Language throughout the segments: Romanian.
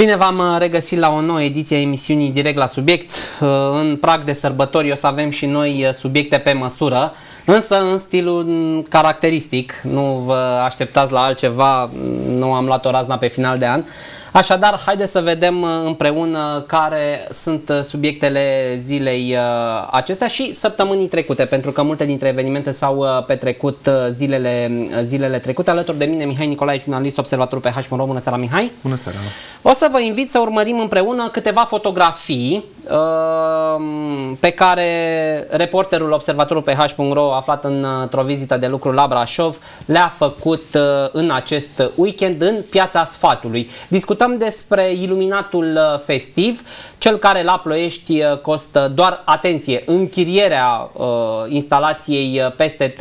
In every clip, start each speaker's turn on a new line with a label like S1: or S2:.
S1: Bine v-am uh, regăsit la o nouă ediție a emisiunii Direct la Subiect. Uh, în prag de sărbători o să avem și noi uh, subiecte pe măsură, însă în stilul caracteristic. Nu vă așteptați la altceva, nu am luat o razna pe final de an. Așadar, haideți să vedem împreună care sunt subiectele zilei acestea și săptămânii trecute, pentru că multe dintre evenimente s-au petrecut zilele, zilele trecute. Alături de mine, Mihai Nicolae, jurnalist, observator pe H.ro. Bună seara, Mihai!
S2: Bună seara!
S1: O să vă invit să urmărim împreună câteva fotografii uh, pe care reporterul Observatorul pe H.ro aflat într-o vizită de lucru la Brașov le-a făcut uh, în acest weekend în Piața Sfatului. Discutăm despre iluminatul uh, festiv, cel care la Ploiești uh, costă doar, atenție, închirierea uh, instalației uh, peste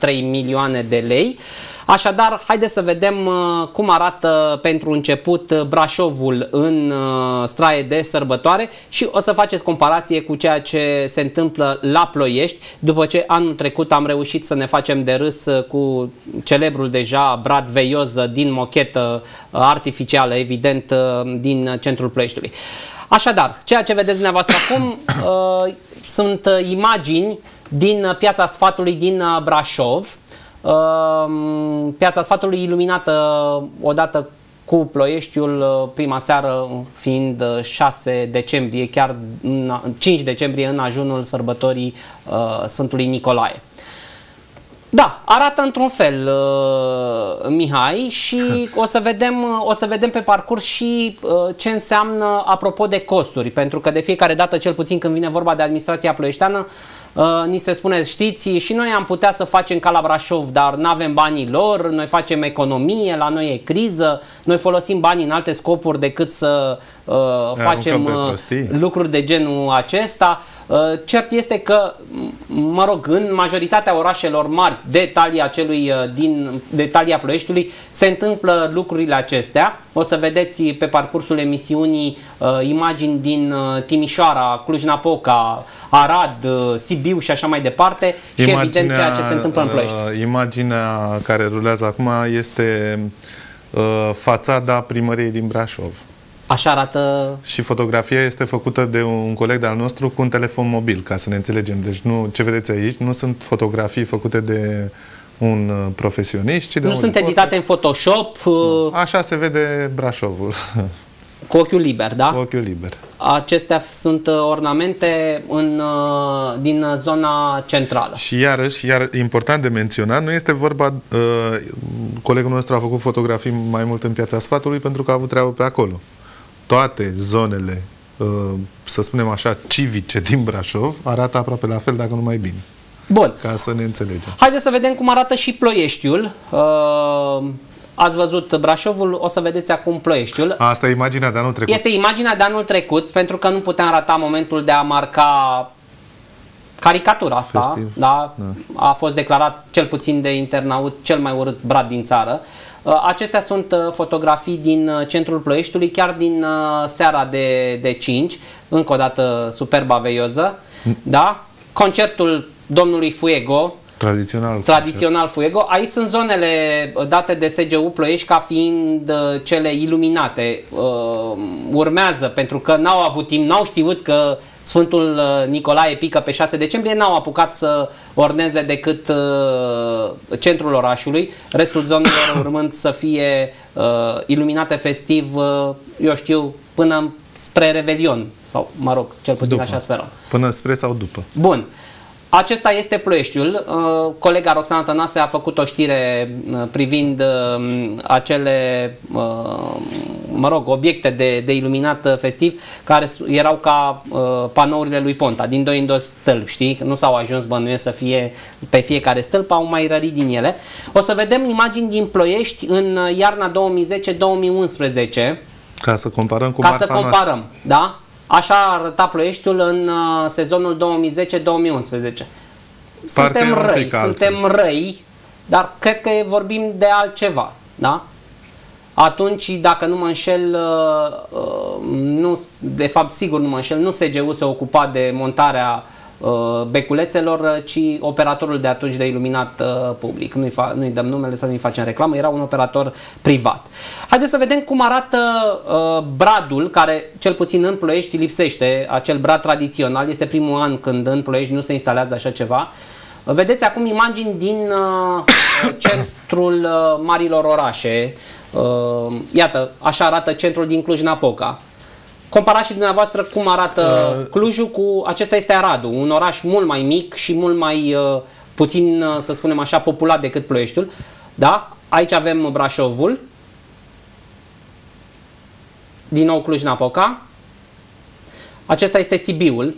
S1: 3,3 milioane de lei. Uh, Așadar, haideți să vedem uh, cum arată pentru început uh, Brașovul în uh, straie de sărbătoare și o să faceți comparație cu ceea ce se întâmplă la Ploiești, după ce anul trecut am reușit să ne facem de râs cu celebrul deja brad veios din mochetă artificială, evident, din centrul Ploieștiului. Așadar, ceea ce vedeți dumneavoastră acum sunt imagini din piața sfatului din Brașov, Ehm, piața Sfatului iluminată odată cu Ploieștiul, uh, prima seară fiind 6 uh, decembrie, chiar 5 decembrie în ajunul sărbătorii uh, Sfântului Nicolae. Da, arată într-un fel uh, Mihai și o să, vedem, o să vedem pe parcurs și uh, ce înseamnă apropo de costuri, pentru că de fiecare dată, cel puțin când vine vorba de administrația ploieșteană, uh, ni se spune, știți, și noi am putea să facem ca la Brașov, dar nu avem banii lor, noi facem economie, la noi e criză, noi folosim banii în alte scopuri decât să uh, facem uh, lucruri de genul acesta. Uh, cert este că, mă rog, în majoritatea orașelor mari de talia, celui uh, din, de talia Ploieștiului se întâmplă lucrurile acestea. O să vedeți pe parcursul emisiunii uh, imagini din Timișoara, Cluj-Napoca, Arad, Sibiu și așa mai departe și imaginea, evident ceea ce se întâmplă în Ploiești.
S2: Imaginea care rulează acum este fațada primăriei din Brașov.
S1: Așa arată...
S2: Și fotografia este făcută de un coleg de-al nostru cu un telefon mobil, ca să ne înțelegem. Deci nu, ce vedeți aici nu sunt fotografii făcute de un uh, profesionist, ci de
S1: Nu
S2: un
S1: sunt editate în Photoshop. Uh,
S2: Așa se vede Brașovul.
S1: Cu ochiul liber, da?
S2: Cu ochiul liber.
S1: Acestea sunt uh, ornamente în, din zona centrală.
S2: Și iarăși, iar important de menționat, nu este vorba, uh, colegul nostru a făcut fotografii mai mult în piața sfatului pentru că a avut treabă pe acolo toate zonele, uh, să spunem așa, civice din Brașov arată aproape la fel, dacă nu mai bine.
S1: Bun.
S2: Ca să ne înțelegem.
S1: Haideți să vedem cum arată și Ploieștiul. Uh, ați văzut Brașovul, o să vedeți acum Ploieștiul.
S2: Asta e imaginea de anul trecut.
S1: Este imaginea de anul trecut, pentru că nu puteam rata momentul de a marca caricatura asta. Festiv. Da? da. A fost declarat cel puțin de internaut cel mai urât brad din țară. Uh, acestea sunt uh, fotografii din uh, centrul Ploieștiului, chiar din seara de, de 5, încă o dată superba veioză, mm. da? Concertul domnului Fuego,
S2: Tradițional.
S1: Tradițional Fuego. Aici sunt zonele date de SGU Ploiești ca fiind cele iluminate. urmează, pentru că n-au avut timp, n-au știut că Sfântul uh, Nicolae pică pe 6 decembrie, n-au apucat să orneze decât uh, centrul orașului, restul zonelor urmând să fie uh, iluminate festiv, uh, eu știu, până spre Revelion, sau mă rog, cel puțin
S2: după.
S1: așa sperăm.
S2: Până spre sau după.
S1: Bun. Uh, acesta este Ploieștiul. Uh, colega Roxana Tănase a făcut o știre uh, privind uh, acele, mă rog, obiecte de, de iluminat festiv care erau ca panourile lui Ponta, din doi în doi stâlpi, știi? Nu s-au ajuns bănuie să fie pe fiecare stâlp, au mai rărit din ele. O să vedem imagini din Ploiești în iarna 2010-2011.
S2: Ca să comparăm cu
S1: Ca să comparăm, noastră. da? Așa arăta Ploieștiul în uh, sezonul 2010-2011. Suntem răi, suntem răi, dar cred că vorbim de altceva, da? Atunci, dacă nu mă înșel, uh, uh, nu, de fapt sigur nu mă înșel, nu SGU se ocupa de montarea uh, beculețelor, ci operatorul de atunci de iluminat uh, public. Nu-i, fa- nu-i dăm numele să nu-i facem reclamă, era un operator privat. Haideți să vedem cum arată uh, bradul, care cel puțin în Ploiești lipsește, acel brad tradițional. Este primul an când în Ploiești nu se instalează așa ceva. Vedeți acum imagini din uh, centrul uh, marilor orașe. Uh, iată, așa arată centrul din Cluj-Napoca. Comparați și dumneavoastră cum arată uh, Clujul cu... Acesta este Aradul, un oraș mult mai mic și mult mai uh, puțin, uh, să spunem așa, populat decât Ploieștiul. Da? Aici avem Brașovul. Din nou Cluj-Napoca. Acesta este Sibiul.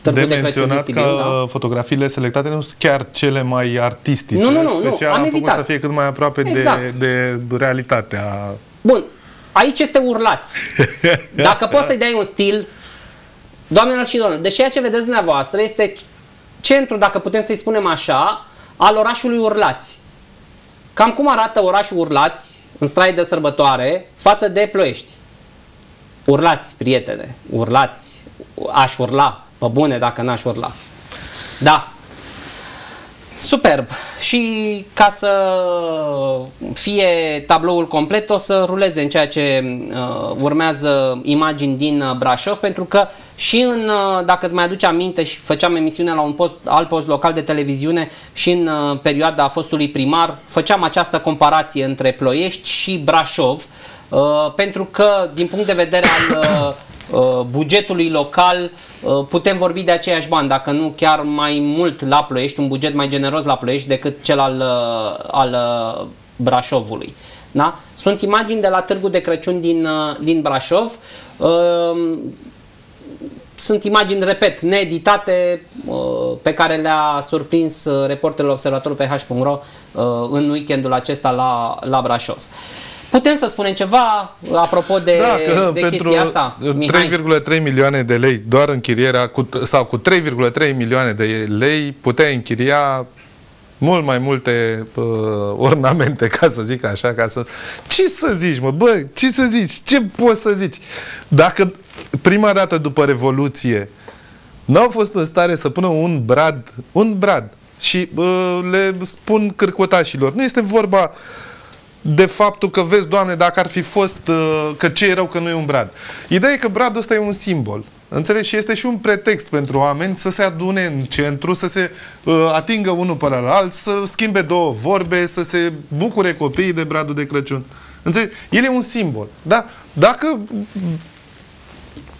S2: Târgul de, de menționat Sibiu, că da? fotografiile selectate nu sunt chiar cele mai artistice.
S1: Nu, nu, nu.
S2: Special
S1: nu am,
S2: am
S1: evitat.
S2: făcut să fie cât mai aproape exact. de, de realitatea.
S1: Bun. Aici este urlați. Dacă poți să-i dai un stil, doamnelor și domnilor, deci ceea ce vedeți dumneavoastră este centru, dacă putem să-i spunem așa, al orașului Urlați. Cam cum arată orașul Urlați în strai de sărbătoare față de Ploiești. Urlați, prietene, urlați, aș urla, pe bune dacă n-aș urla. Da. Superb. Și ca să fie tabloul complet, o să ruleze în ceea ce uh, urmează imagini din uh, Brașov, pentru că și în, uh, dacă îți mai aduce aminte, și făceam emisiune la un post, alt post local de televiziune și în uh, perioada fostului primar, făceam această comparație între Ploiești și Brașov, uh, pentru că, din punct de vedere al uh, uh, bugetului local, uh, putem vorbi de aceiași bani, dacă nu chiar mai mult la Ploiești, un buget mai generos la Ploiești decât cel al, uh, al uh, Brașovului. Da? Sunt imagini de la Târgul de Crăciun din, uh, din Brașov. Uh, sunt imagini, repet, needitate uh, pe care le-a surprins uh, reporterul observatorul pe h.ro uh, în weekendul acesta la, la Brașov. Putem să spunem ceva apropo de,
S2: da, că
S1: de
S2: pentru
S1: chestia asta?
S2: 3,3 milioane de lei doar închirierea cu, sau cu 3,3 milioane de lei puteai închiria mult mai multe uh, ornamente, ca să zic așa, ca să... Ce să zici, mă? Bă, ce să zici? Ce poți să zici? Dacă prima dată după Revoluție n-au fost în stare să pună un brad, un brad, și uh, le spun cârcotașilor, nu este vorba de faptul că vezi, Doamne, dacă ar fi fost, uh, că ce e rău că nu e un brad. Ideea e că bradul ăsta e un simbol. Înțelegi? Și este și un pretext pentru oameni să se adune în centru, să se uh, atingă unul pe alt, să schimbe două vorbe, să se bucure copiii de bradul de Crăciun. Înțelegi? El e un simbol. Da? Dacă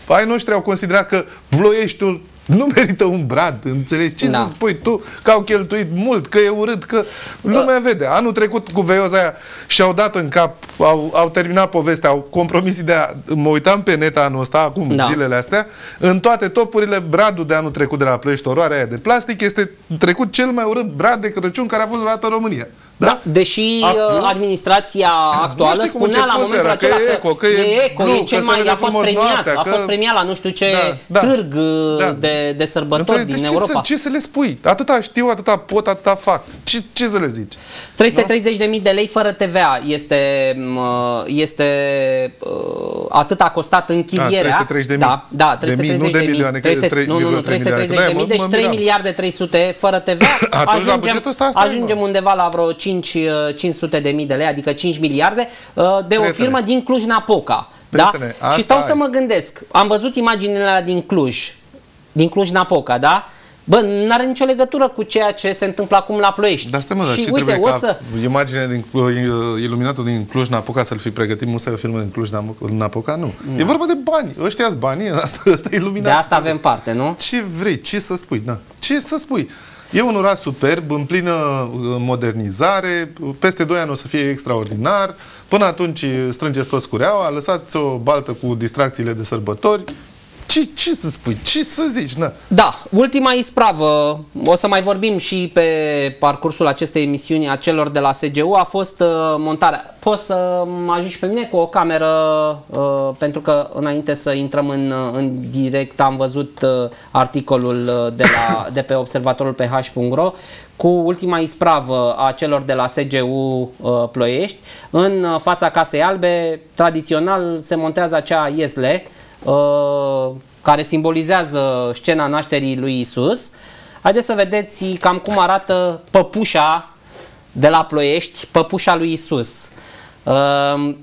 S2: ai noștri au considerat că Ploieștiul nu merită un brad, înțelegi? Ce da. să spui tu că au cheltuit mult, că e urât, că lumea uh. vede. Anul trecut cu veioza aia și-au dat în cap, au, au terminat povestea, au compromis ideea. Mă uitam pe net anul ăsta, acum da. zilele astea, în toate topurile, bradul de anul trecut de la Ploiești, oroarea aia de plastic, este trecut cel mai urât brad de Crăciun care a fost vreodată în România. Da?
S1: da deși Acum, administrația actuală spunea la momentul era, acela că e eco, că e, eco, nu, e cel mai, a fost premiat, noaptea, a fost premiat la nu știu ce da, da, târg da. de, de sărbători Între, din
S2: deci
S1: Europa.
S2: Ce să, ce să le spui? Atâta știu, atâta pot, atâta fac. Ce, ce să le zici?
S1: 330.000 da? de lei fără TVA este, este uh, atât a costat închirierea.
S2: Da, 330.000 de
S1: da, da, 330
S2: de, mii, nu de milioane,
S1: 300,
S2: 3,
S1: nu, nu, nu, 330 de mii, deci 3 miliarde 300 fără TVA.
S2: Atunci ajungem, ăsta,
S1: ajungem undeva la vreo 5, 500 de mii de lei, adică 5 miliarde, uh, de Prietene. o firmă din Cluj-Napoca. Da? Și stau ai. să mă gândesc. Am văzut imaginile din Cluj, din Cluj-Napoca, da? Bă, nu are nicio legătură cu ceea ce se întâmplă acum la Ploiești.
S2: Dar stai mă, dar și ce uite, trebuie o să... imaginea din iluminatul din Cluj-Napoca să-l fi pregătit nu să o filmă din Cluj-Napoca? Nu. nu. E vorba de bani. Ăștia bani, asta, asta e iluminat.
S1: De asta avem parte, nu?
S2: Ce vrei? Ce să spui? Da. Ce să spui? E un oraș superb, în plină uh, modernizare, peste 2 ani o să fie extraordinar, până atunci strângeți toți cureaua, lăsați o baltă cu distracțiile de sărbători, ce, ce să spui? Ce să zici? Na.
S1: Da, ultima ispravă, o să mai vorbim și pe parcursul acestei emisiuni a celor de la SGU, a fost uh, montarea. Poți să mă ajungi pe mine cu o cameră, uh, pentru că înainte să intrăm în, uh, în direct am văzut uh, articolul uh, de, la, de pe observatorul pe h.ro cu ultima ispravă a celor de la SGU uh, Ploiești. În fața Casei Albe, tradițional se montează acea iesle, Uh, care simbolizează scena nașterii lui Isus. Haideți să vedeți cam cum arată păpușa de la Ploiești, păpușa lui Isus. Uh,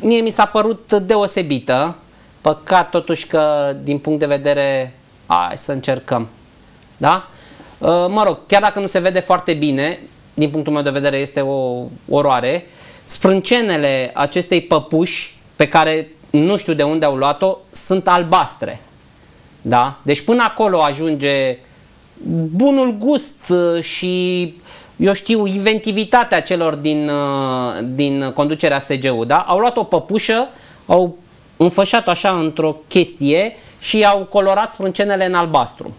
S1: mie mi s-a părut deosebită. Păcat totuși că din punct de vedere... Hai să încercăm. Da? Uh, mă rog, chiar dacă nu se vede foarte bine, din punctul meu de vedere este o oroare, sprâncenele acestei păpuși pe care nu știu de unde au luat-o, sunt albastre. Da? Deci până acolo ajunge bunul gust uh, și eu știu, inventivitatea celor din, uh, din conducerea SGU, da? Au luat o păpușă, au înfășat-o așa într-o chestie și au colorat sprâncenele în albastru.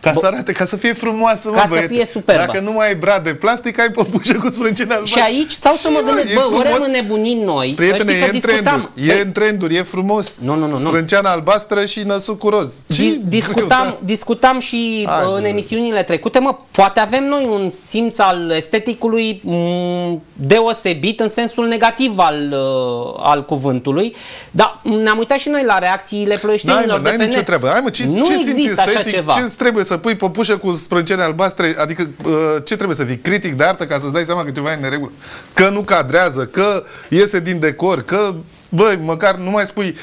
S2: Ca să arate, ca să fie frumoasă,
S1: mă, Ca băiete. să fie superbă.
S2: Dacă nu mai ai brad de plastic, ai păpușă cu sprâncene albastre.
S1: Și aici stau să mă gândesc, bă, ori am înnebunit noi.
S2: Prietene, e în discutam, trenduri, e în trenduri, e frumos. Nu, nu, nu. Sprânceana albastră și năsuc cu roz.
S1: Di- discutam, discutam și Hai, în emisiunile trecute, mă, poate avem noi un simț al esteticului m- deosebit în sensul negativ al, uh, al cuvântului, dar ne-am uitat și noi la reacțiile ploieștenilor
S2: de
S1: pe
S2: net. nicio treabă. Hai, mă, ce,
S1: nu
S2: ce
S1: există așa ceva.
S2: Ce trebuie să pui păpușă cu sprâncene albastre, adică uh, ce trebuie să fii critic de artă ca să-ți dai seama că ceva e în neregulă? Că nu cadrează, că iese din decor, că, băi, măcar nu mai spui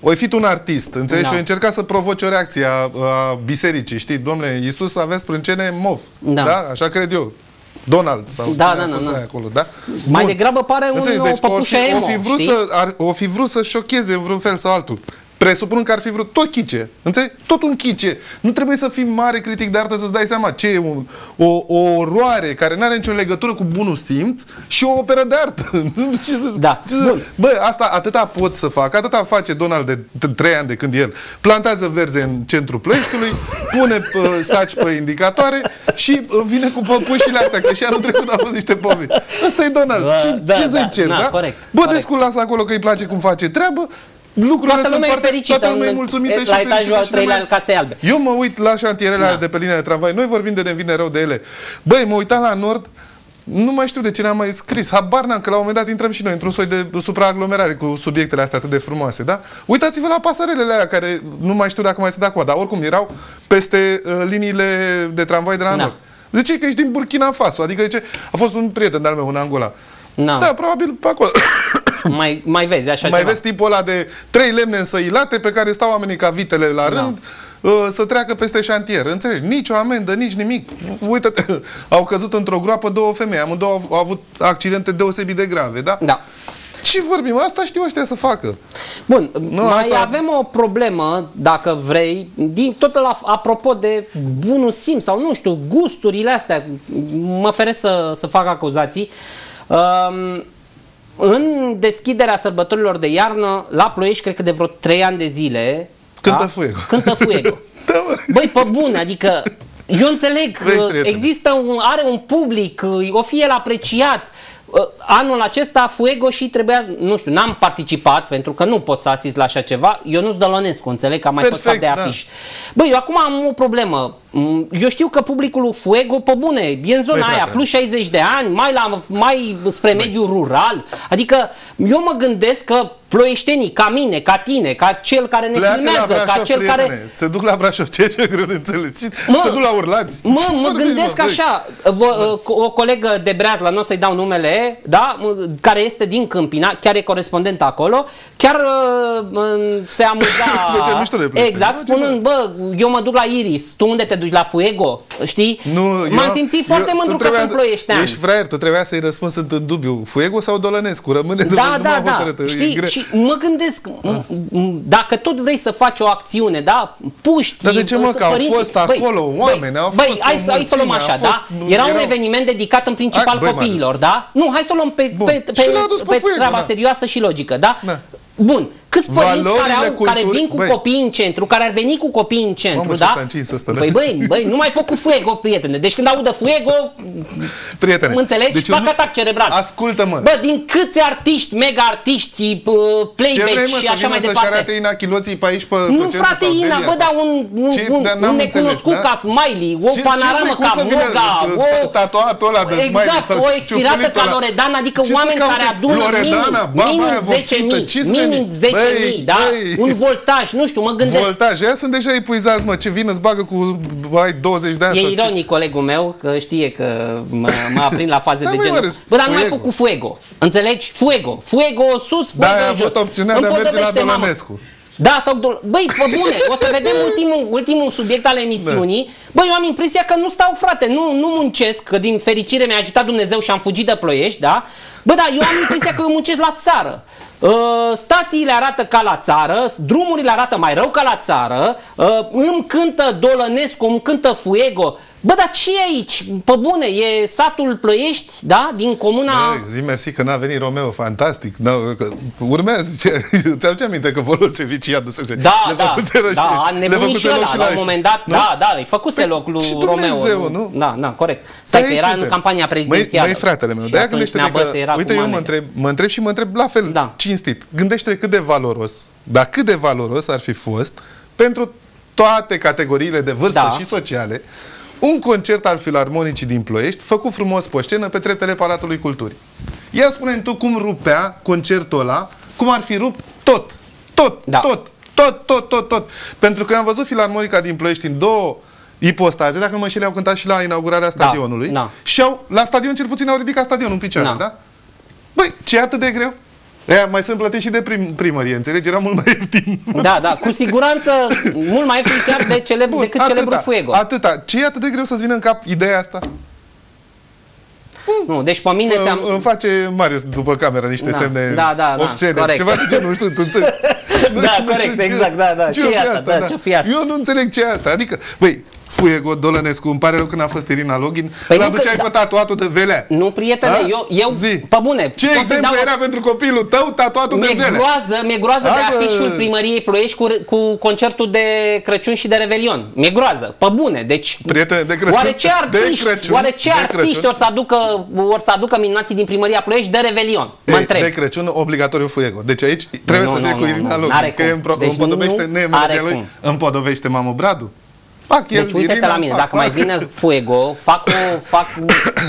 S2: o fi un artist, înțelegi? Da. Și încerca să provoce o reacție a, a bisericii, știi? Domnule, Iisus avea sprâncene mov, da. da? Așa cred eu. Donald sau
S1: da, da, da, da.
S2: acolo, da?
S1: Mai Bun. degrabă pare un deci, o păpușă
S2: o fi,
S1: emo,
S2: o fi vrut
S1: știi?
S2: să ar, o fi vrut să șocheze în vreun fel sau altul. Presupun că ar fi vrut tot chice. Înțelegi? Tot un chice. Nu trebuie să fii mare critic de artă să-ți dai seama ce e un, o, o oroare care nu are nicio legătură cu bunul simț și o operă de artă. ce să,
S1: da.
S2: ce să, bă, asta atâta pot să fac, atâta face Donald de 3 ani de când el plantează verze în centrul plăiștului, pune uh, saci pe indicatoare și uh, vine cu păpușile astea, că și anul trecut a fost niște pomi. Asta e Donald.
S1: Da,
S2: ce,
S1: da,
S2: ce
S1: da,
S2: cer,
S1: da?
S2: da?
S1: Corect,
S2: Bă,
S1: corect.
S2: descul lasă acolo că îi place cum face treabă, lucrurile
S1: toată
S2: sunt
S1: lumea
S2: foarte,
S1: e fericită
S2: toată lumea e
S1: în-
S2: mulțumită
S1: la
S2: și
S1: etajul
S2: fericită
S1: al
S2: și
S1: treilea
S2: lumea-
S1: al Casei Albe.
S2: Eu mă uit la șantierele
S1: Da.
S2: de pe linia de tramvai. Noi vorbim de ne vine rău de ele. Băi, mă uitam la Nord, nu mai știu de ce ne-am mai scris. Habar n-am, că la un moment dat intrăm și noi într-un soi de supraaglomerare cu subiectele astea atât de frumoase, da? Uitați-vă la pasarelele alea care nu mai știu dacă mai sunt acum, dar oricum erau peste uh, liniile de tramvai de la
S1: Da.
S2: Nord. Zice că ești din Burkina Faso, adică zice, a fost un prieten de-al meu în Angola.
S1: Da.
S2: Da, probabil pe acolo.
S1: Mai, mai vezi așa
S2: Mai
S1: ceva.
S2: vezi tipul ăla de trei lemne însăilate pe care stau oamenii ca vitele la
S1: Da.
S2: rând uh, să treacă peste șantier. Înțelegi? Nici o amendă, nici nimic. Uite, au căzut într-o groapă două femei. Amândouă au, au avut accidente deosebit de grave, da?
S1: Da.
S2: Și vorbim, asta știu ăștia să facă.
S1: Bun,
S2: Nu,
S1: mai
S2: asta-
S1: avem o problemă, dacă vrei, din, tot la, apropo de bunul simț sau nu știu, gusturile astea, mă feresc să, să fac acuzații. Um, în deschiderea sărbătorilor de iarnă, la Ploiești, cred că de vreo 3 ani de zile,
S2: Cântă
S1: da?
S2: Fuego.
S1: Cântă Fuego.
S2: Da, mă.
S1: Băi, pe bun, adică eu înțeleg
S2: Vezi,
S1: că
S2: prietene.
S1: există un, are un public, o fi el apreciat. Uh, Anul acesta Fuego și trebuia, nu știu, n-am participat pentru că nu pot să asist la așa ceva. Eu nu-ți Dălănescu, înțeleg că am mai fost fac
S2: Perfect,
S1: de
S2: da.
S1: afiș. Băi, eu acum am o problemă. Mm, Eu știu că publicul Fuego, pe bune, e în zona
S2: Băi,
S1: aia,
S2: frate.
S1: plus 60 de ani, mai, la, mai spre mediul rural. Adică eu mă gândesc că ploieștenii, ca mine, ca tine, ca cel care ne
S2: Pleacă la
S1: filmează, ca
S2: Brașov,
S1: cel
S2: prietene.
S1: care
S2: Se duc la Brașov, ce ce greu de înțeles.
S1: Mă,
S2: Se duc la Urlați.
S1: Mă,
S2: Ce
S1: mă
S2: vorbim,
S1: gândesc
S2: băi?
S1: așa, vă, o colegă de Breazla, nu o să-i dau numele, da, m- care este din Câmpina, chiar e corespondent acolo, chiar uh, m- se amuza,
S2: Făcea mișto de Ploiești.
S1: exact,
S2: Nu,
S1: spunând, bă, eu mă duc la Iris, tu unde te duci, la Fuego, știi?
S2: Nu,
S1: M-am
S2: eu-
S1: simțit foarte
S2: eu-
S1: mândru
S2: tu
S1: că
S2: trebuia
S1: sunt
S2: să-
S1: ploieștean.
S2: Ești fraier, tu trebuia să-i răspunzi sunt în dubiu. Fuego sau Dolănescu? Rămâne
S1: Da,
S2: nu
S1: da,
S2: m-am
S1: da.
S2: hotărât, e
S1: Știi,
S2: greu.
S1: Și mă gândesc, m- m- dacă tot vrei să faci o acțiune, da, puști...
S2: Dar de ce, mă,
S1: să-
S2: că au
S1: părinții-
S2: fost acolo oameni, au
S1: băi,
S2: fost
S1: hai,
S2: o
S1: să- hai să o luăm
S2: mulțime,
S1: așa,
S2: au
S1: da?
S2: fost-
S1: Era un
S2: erau-
S1: eveniment dedicat în principal
S2: Hai, băi,
S1: copiilor, da? Nu, hai să o luăm pe,
S2: Bun.
S1: pe,
S2: Și
S1: pe,
S2: l-au dus pe
S1: pe
S2: Fuego,
S1: treaba
S2: da.
S1: serioasă și logică, da?
S2: Da.
S1: Bun, câți părinți
S2: Valorile
S1: care, au, care
S2: culturii-
S1: vin cu
S2: băi.
S1: copii în centru, care ar veni cu copii în centru,
S2: Mamă, ce
S1: da?
S2: s-a încins ăsta, da.
S1: Băi, băi, băi, nu mai pot cu Fuego, prietene. Deci când audă Fuego,
S2: Prietene.
S1: mă înțelegi?
S2: deci
S1: Fac
S2: eu nu-
S1: atac cerebral.
S2: Ascultă-mă.
S1: Bă, din câți artiști, mega artiști, p-
S2: Ce
S1: playback
S2: vrei, mă,
S1: și
S2: să
S1: așa mai
S2: vină să-și
S1: departe.
S2: arate Ina chiloții pe aici, pe, pe
S1: Nu,
S2: centru
S1: frate,
S2: sau
S1: Ina,
S2: Delia
S1: bă,
S2: sau-
S1: dar un, un,
S2: Ce?
S1: un,
S2: Dar n-am
S1: un
S2: înțeles,
S1: necunoscut
S2: da?
S1: ca Smiley, o
S2: Ce- ce
S1: panoramă
S2: vrei, cum
S1: ca
S2: să vină,
S1: Moga,
S2: uh,
S1: o...
S2: tatuatul ăla de Smiley
S1: Exact,
S2: sau
S1: o expirată
S2: ciufulitul
S1: ca
S2: ăla?
S1: Loredana, adică
S2: Ce să
S1: oameni
S2: caute?
S1: care adună
S2: Loredana,
S1: minim,
S2: ba,
S1: minim
S2: aia vopsită,
S1: 10.000,
S2: ce-ți
S1: minim
S2: veni?
S1: 10.000 10.000, da?
S2: băi.
S1: Un voltaj, nu știu, mă gândesc.
S2: Voltaj, aia sunt deja epuizați, mă, ce vin îți bagă cu ai 20 de ani.
S1: E
S2: sau ce?
S1: ironic colegul meu, că știe că mă, mă aprind la faze
S2: Da,
S1: de
S2: măi,
S1: genul
S2: mă,
S1: ăsta. Bă, dar nu mai
S2: Fuego.
S1: pot cu Fuego. Înțelegi? Fuego. Fuego sus,
S2: Da,
S1: Fuego
S2: ai
S1: jos.
S2: avut opțiunea de a merge la
S1: Împodăbește, mamă.
S2: Dolănescu.
S1: Da, sau dol- Băi, pe bune, o să vedem ultimul, ultimul subiect al emisiunii. Băi, eu am impresia că nu stau, frate, nu, nu muncesc, că din fericire mi-a ajutat Dumnezeu și am fugit de ploiești, da? Bă, da, eu am impresia că eu muncesc la țară. Uh, stațiile arată ca la țară, drumurile arată mai rău ca la țară, uh, îmi cântă Dolănescu, îmi cântă Fuego. Bă, dar ce e aici? Pe bune, e satul Plăiești, da? Din comuna...
S2: Băi, zi mersi că n-a venit Romeo, fantastic. Da, că urmează, ce, ți-aduce aminte că Volosevicii adusese.
S1: Da,
S2: le
S1: da,
S2: făcuseră și-
S1: da, a
S2: le
S1: nebunit
S2: făcuse
S1: și ăla,
S2: loc și
S1: la un
S2: ăștia,
S1: moment dat,
S2: nu?
S1: da, da, îi făcuse
S2: Păi,
S1: loc lui
S2: și
S1: Romeo.
S2: Dumnezeu, nu?
S1: Da, da, corect. Stai
S2: Pe
S1: că
S2: aici
S1: era în
S2: suntem.
S1: campania prezidențială.
S2: Măi, măi fratele meu,
S1: Și
S2: de-aia
S1: atunci
S2: gândește-te
S1: Neabăsă
S2: că,
S1: era
S2: uite,
S1: cu
S2: eu mă
S1: manele.
S2: întreb, mă întreb și mă întreb la fel,
S1: Da.
S2: Cinstit. Gândește-te cât de valoros, dar cât de valoros ar fi fost pentru toate categoriile de vârstă
S1: Da.
S2: și sociale un concert al Filarmonicii din Ploiești, făcut frumos pe scenă pe treptele Palatului Culturii. Ia spune tu cum rupea concertul ăla, cum ar fi rupt tot, tot,
S1: Da.
S2: tot, tot, tot, tot, tot. Pentru că eu am văzut Filarmonica din Ploiești în două ipostaze, dacă nu mă înșel, au cântat și la inaugurarea stadionului.
S1: da.
S2: Și au, la stadion cel puțin au ridicat stadionul în picioare,
S1: Da.
S2: da? Băi, ce e atât de greu? Aia mai sunt plătiți și de prim, primărie, înțelegi? Era mult mai ieftin.
S1: Da, da, cu siguranță mult mai ieftin chiar de celeb,
S2: Bun,
S1: decât
S2: atâta,
S1: celebrul Fuego.
S2: Atâta. Ce e atât de greu să-ți vină în cap ideea asta?
S1: Nu, deci pe mine
S2: Îmi,
S1: ți-am...
S2: îmi face Marius după cameră niște
S1: Da,
S2: semne
S1: da, da, da,
S2: obscene,
S1: corect.
S2: ceva de genul, nu știu, tu înțelegi?
S1: Da,
S2: Nu
S1: corect,
S2: știu,
S1: exact, da, da.
S2: ce-o
S1: Ce-i
S2: fi
S1: asta, da, ce-o fi asta?
S2: Eu nu înțeleg ce e asta. Adică, băi, Fuego, Dolănescu, îmi pare rău când a fost Irina Login,
S1: Păi
S2: îl
S1: nu
S2: aduceai
S1: că-
S2: pe tatuatul de velea.
S1: Nu, prietene,
S2: Da?
S1: eu, eu
S2: Zi.
S1: pe bune,
S2: Ce
S1: pot să-i
S2: exemplu
S1: dau-
S2: era pentru copilul tău tatuatul de
S1: Mi-e
S2: velea?
S1: groază, mi-e groază
S2: Hai,
S1: de
S2: bă.
S1: afișul primăriei Ploiești cu, cu concertul de Crăciun și de Revelion. Mi-e groază, pe bune. Deci,
S2: Prietene, de Crăciun-
S1: oare ce
S2: de
S1: artiști,
S2: Crăciun-
S1: oare ce
S2: de
S1: artiști
S2: Crăciun-
S1: or să aducă, or să aducă minunații din primăria Ploiești de Revelion? Mă
S2: Ei,
S1: întreb.
S2: De Crăciun, obligatoriu Fuego. Deci aici trebuie
S1: Nu,
S2: să
S1: nu,
S2: fie cu
S1: nu,
S2: Irina
S1: nu, n-are
S2: Login, că
S1: cum.
S2: e împro-
S1: Deci
S2: împodobește
S1: nu
S2: nemelodia
S1: are
S2: lui,
S1: cum.
S2: împodobește mamă Bradu. Pac, el,
S1: Deci uite-te
S2: Irina,
S1: la mine,
S2: pac,
S1: dacă mai
S2: pac.
S1: vine Fuego, fac o, fac,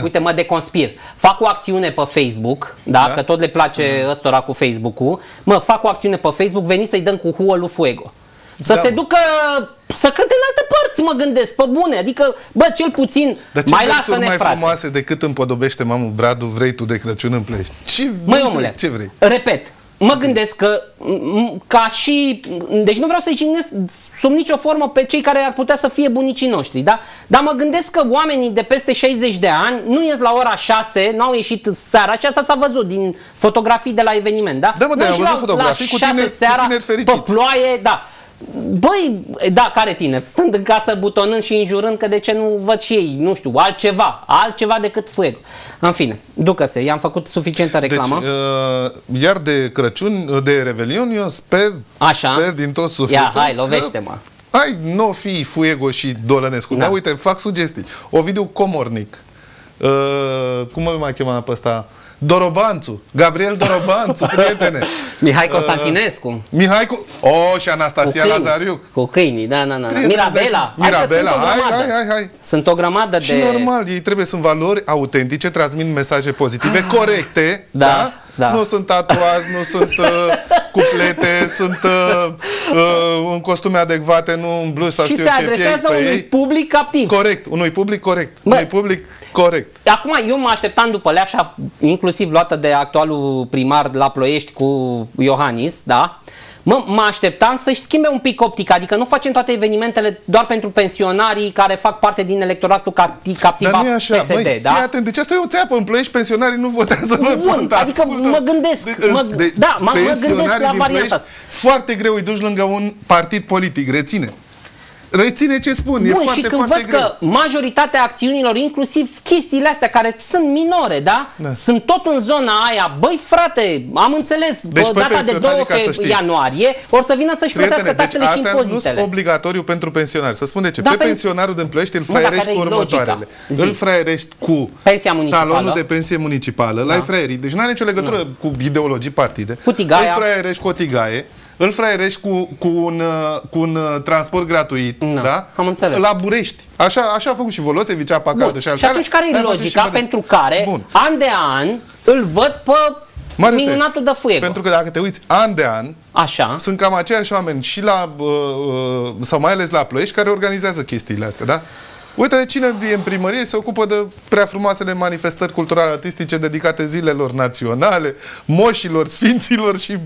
S1: uite mă deconspir, fac o acțiune pe Facebook, da,
S2: Da.
S1: că tot le place ăstora cu Facebook-ul, mă, fac o acțiune pe Facebook, veniți să-i dăm cu huă lui Fuego. Să
S2: Da,
S1: se
S2: mă.
S1: ducă, să cânte în alte părți, mă gândesc, pe bune, adică, bă, cel puțin,
S2: Dar ce
S1: mai
S2: versuri
S1: lasă-ne,
S2: mai
S1: frate.
S2: frumoase decât împodobește mamă Bradu vrei tu de Crăciun în Plești? Ce,
S1: Măi,
S2: nu
S1: omule,
S2: înțeleg, ce vrei?
S1: repet, mă gândesc că m, ca și, deci nu vreau să-i jignesc sub nicio formă pe cei care ar putea să fie bunicii noștri, da? Dar mă gândesc că oamenii de peste 60 de ani nu ies la ora 6, n-au ieșit seara și asta s-a văzut din fotografii de la eveniment, da?
S2: Da, mă,
S1: Nu
S2: dar am
S1: ieși
S2: văzut
S1: la-
S2: fotografii
S1: la
S2: cu
S1: 6
S2: tineri- cu
S1: seara,
S2: tineri fericiți.
S1: Pe ploaie, da. Băi, da, care tineri? Stând în casă butonând și înjurând că de ce nu văd și ei, nu știu, altceva, altceva decât fuego. În fine, ducă-se, i-am făcut suficientă
S2: Deci,
S1: reclamă.
S2: uh, iar de Crăciun, de Revelion, eu sper,
S1: Așa.
S2: sper din tot sufletul.
S1: Ia, hai,
S2: că-
S1: lovește-mă.
S2: Hai, nu fi Fuego și Dolănescu. Da.
S1: Da.
S2: Dar uite, fac sugestii. Ovidiu Comornic. Uh, cum îl mai chema pe ăsta? Dorobanțu. Gabriel Dorobanțu, prietene.
S1: Mihai Constantinescu.
S2: Mihai cu... Oh, și Anastasia
S1: câini.
S2: Lazariuc.
S1: Cu câinii, da, da, da.
S2: Prietene,
S1: Mirabela.
S2: dai- Mirabela,
S1: Hai, că
S2: hai,
S1: sunt o grămadă.
S2: hai, hai, hai.
S1: Sunt o grămadă
S2: Și
S1: de...
S2: normal, ei trebuie, sunt valori autentice, transmit mesaje pozitive, corecte, da?
S1: Da, da.
S2: Nu sunt tatuați, nu sunt uh, cuplete, sunt uh, uh, în costume adecvate, nu în blues sau
S1: Și
S2: știu
S1: se
S2: ce
S1: adresează
S2: piei pe
S1: unui
S2: ei.
S1: public captiv.
S2: Corect, unui public corect.
S1: Bă.
S2: Unui public corect.
S1: Acum, eu mă așteptam după leapșa, inclusiv luată de actualul primar la Ploiești cu Iohannis, da? Mă, mă așteptam să-și schimbe un pic optica, adică nu facem toate evenimentele doar pentru pensionarii care fac parte din electoratul captiv, captiv
S2: Dar nu e
S1: a
S2: așa,
S1: PSD,
S2: băi,
S1: da?
S2: fii atent, deci asta e o țeapă, în Ploiești pensionarii nu votează pe
S1: Bun,
S2: Ponta,
S1: adică
S2: ascultă.
S1: mă gândesc, mă- da, mă- mă gândesc
S2: pensionarii
S1: la
S2: din
S1: varianta
S2: Ploiești,
S1: asta.
S2: Foarte greu îi duci lângă un partid politic, reține. Reține ce spun, e
S1: Bun,
S2: foarte,
S1: și când
S2: foarte
S1: văd
S2: greu.
S1: că majoritatea acțiunilor, inclusiv chestiile astea care sunt minore, da?
S2: Da.
S1: Sunt tot în zona aia. Băi, frate, am înțeles,
S2: Deci,
S1: bă,
S2: pe
S1: data de
S2: pensionari,
S1: 2
S2: ca să
S1: fe-
S2: știi.
S1: ianuarie, or să vină să-și plătească
S2: Prietene, deci
S1: taxele și
S2: astea nu
S1: impozitele.
S2: sunt obligatoriu pentru pensionari. Să spun de ce.
S1: Da,
S2: Pe
S1: pen-
S2: pensionarul din Ploiești îl
S1: Mă, dar
S2: fraierești
S1: care
S2: cu
S1: e logica?
S2: următoarele.
S1: Zi.
S2: Îl fraierești cu
S1: Pensia municipală.
S2: talonul de pensie municipală, l-ai fraierit. Deci nu are nicio legătură cu ideologii partide.
S1: Cu tigaia.
S2: Îl fraierești cu o tigaie. Îl fraierești cu, cu, un, uh, cu un uh, transport gratuit,
S1: Da,
S2: da?
S1: am înțeles.
S2: La Burești. Așa, așa a făcut și Volosevici, apa
S1: Bun.
S2: caldă și
S1: Și
S2: altele.
S1: atunci care e
S2: Aia face și
S1: logica
S2: Bădescu.
S1: pentru care,
S2: Bun.
S1: an de an, îl văd pe
S2: Marius,
S1: Minunatul de Fuego.
S2: Pentru că dacă te uiți an de an,
S1: Așa.
S2: sunt cam aceiași oameni și la, uh, uh, sau mai ales la Ploiești, care organizează chestiile astea, da? Uite de cine e în primărie se ocupă de prea frumoasele manifestări culturale artistice dedicate zilelor naționale, moșilor, sfinților și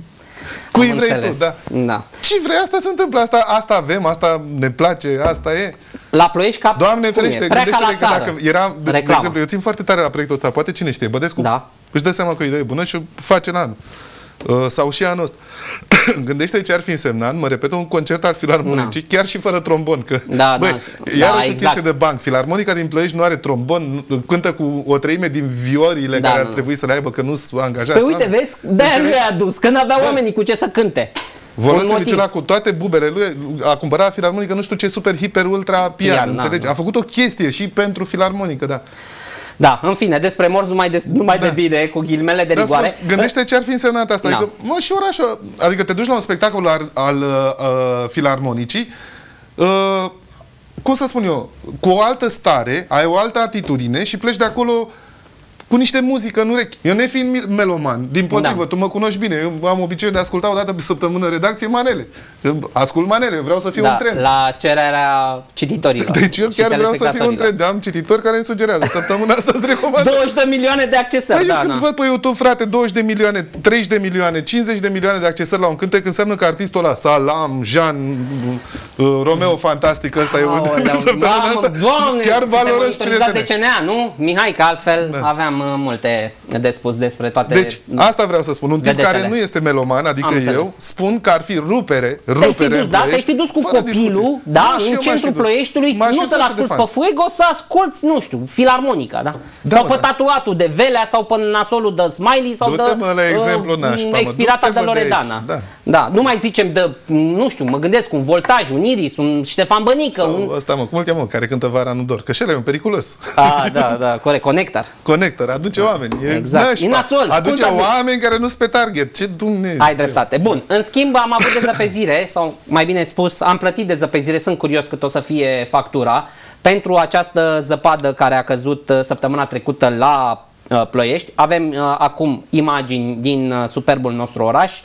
S2: cui
S1: Am
S2: vrei
S1: înțeles.
S2: tu, da.
S1: da.
S2: Ce vrei, asta se întâmplă, asta, asta avem, asta ne place, asta e.
S1: La Ploiești ca
S2: Doamne
S1: cum
S2: ferește,
S1: e? Prea ca
S2: gândește-te
S1: la
S2: că
S1: țară.
S2: dacă era, de, de
S1: Reclamă.
S2: exemplu, eu țin foarte tare la proiectul ăsta, poate cine știe, Bădescu
S1: Da.
S2: își dă seama că e o idee bună și o face în anul. Uh, sau și anul ăsta. Gândește ce ar fi însemnat, mă repet, un concert al filarmonicii, chiar și fără trombon, că,
S1: Da,
S2: băi,
S1: da.
S2: iarăși
S1: Da,
S2: o
S1: exact.
S2: chestie de banc. Filarmonica din Ploiești nu are trombon, nu- cântă cu o treime din viorile
S1: Da,
S2: care ar
S1: nu.
S2: trebui să le aibă, că nu sunt angajați.
S1: Păi uite,
S2: oameni.
S1: vezi, de-aia nu
S2: Înțelegi?
S1: i-a adus, că n-avea
S2: Da.
S1: oamenii cu ce să cânte.
S2: Vor
S1: Un
S2: lăsa
S1: motiv.
S2: acela cu toate bubele lui, a cumpărat filarmonică nu știu ce super, hiper, ultra pian,
S1: Pian, da,
S2: înțelegi?
S1: da.
S2: A făcut o chestie și pentru filarmonică, da.
S1: Da, în fine, despre morți numai de, numai
S2: Da.
S1: de bine, cu ghilmele de
S2: Dar
S1: rigoare.
S2: spun, gândește ce ar fi însemnat asta.
S1: Da.
S2: Adică, mă, și orașul, adică te duci la un spectacol al, al uh, uh, filarmonicii, uh, cum să spun eu, cu o altă stare, ai o altă atitudine și pleci de acolo cu niște muzică în urechi. Eu nefiind mi- meloman, din potrivă,
S1: Da.
S2: tu mă cunoști bine. Eu am obiceiul de a asculta o dată pe săptămână în redacție manele. Eu Ascult manele, eu vreau să fiu
S1: da,
S2: un tren.
S1: la cererea cititorilor.
S2: Deci eu
S1: și
S2: chiar vreau să fiu un
S1: telespectatorilor.
S2: tren. Am cititori care îmi sugerează. Săptămâna asta îți recomand.
S1: 20 de milioane de accesări,
S2: Păi
S1: da,
S2: eu când
S1: da.
S2: văd pe YouTube, frate, 20 de milioane, 30 de milioane, 50 de milioane de accesări la un cântec, înseamnă că artistul ăla, Salam, Jean, uh, Romeo Fantastic, ăsta e un
S1: Aoleu,
S2: săptămâna
S1: mamă,
S2: asta,
S1: Doamne,
S2: chiar
S1: suntem
S2: valoroși,
S1: monitorizați de
S2: prietene.
S1: CNA, nu? Mihai, că altfel
S2: Da.
S1: aveam uh, multe de spus despre toate...
S2: Deci, asta vreau să spun. Un tip
S1: Vedetele.
S2: care nu este meloman, adică
S1: Am înțeles.
S2: eu, spun că ar fi rupere,
S1: Te-ai
S2: rupere
S1: fi dus,
S2: în
S1: da? Te-ai
S2: Ploiești,
S1: fi dus cu
S2: fără
S1: copilul,
S2: discuție.
S1: da,
S2: și eu
S1: în
S2: m-aș fi
S1: centrul
S2: dus.
S1: Ploieștiului,
S2: M-aș
S1: nu
S2: fi
S1: să-l
S2: dus și de
S1: asculti
S2: fan.
S1: pe Fuego, să asculti, nu știu, filarmonica, da?
S2: Da,
S1: sau
S2: mă,
S1: pe
S2: da.
S1: tatuatul de Velea, sau pe nasolul de Smiley, sau
S2: Du-te,
S1: de
S2: mă, la exemplu nașpa, mă,
S1: expirata
S2: du-te,
S1: de
S2: mă, de
S1: Loredana.
S2: aici, da.
S1: da. nu mai zicem de, nu știu, mă gândesc, un Voltaj, un Iris, un Ștefan Bănică, un...
S2: Sau ăsta, mă, cum îl cheamă, care cântă Vara nu dor. Că și ăla e un periculos.
S1: Ah, da, da, corect, Conectar.
S2: Conector, aduce oameni. E
S1: Exact.
S2: nașpa.
S1: E nasol. Cum
S2: Aduce
S1: să-
S2: oameni care nu sunt pe target. Ce Dumnezeu.
S1: Ai dreptate. Bun, în schimb am avut dezăpezire, sau mai bine spus, am plătit dezăpezire, sunt curios cât o să fie factura, pentru această zăpadă care a căzut uh, săptămâna trecută la uh, Ploiești. Avem uh, acum imagini din uh, superbul nostru oraș.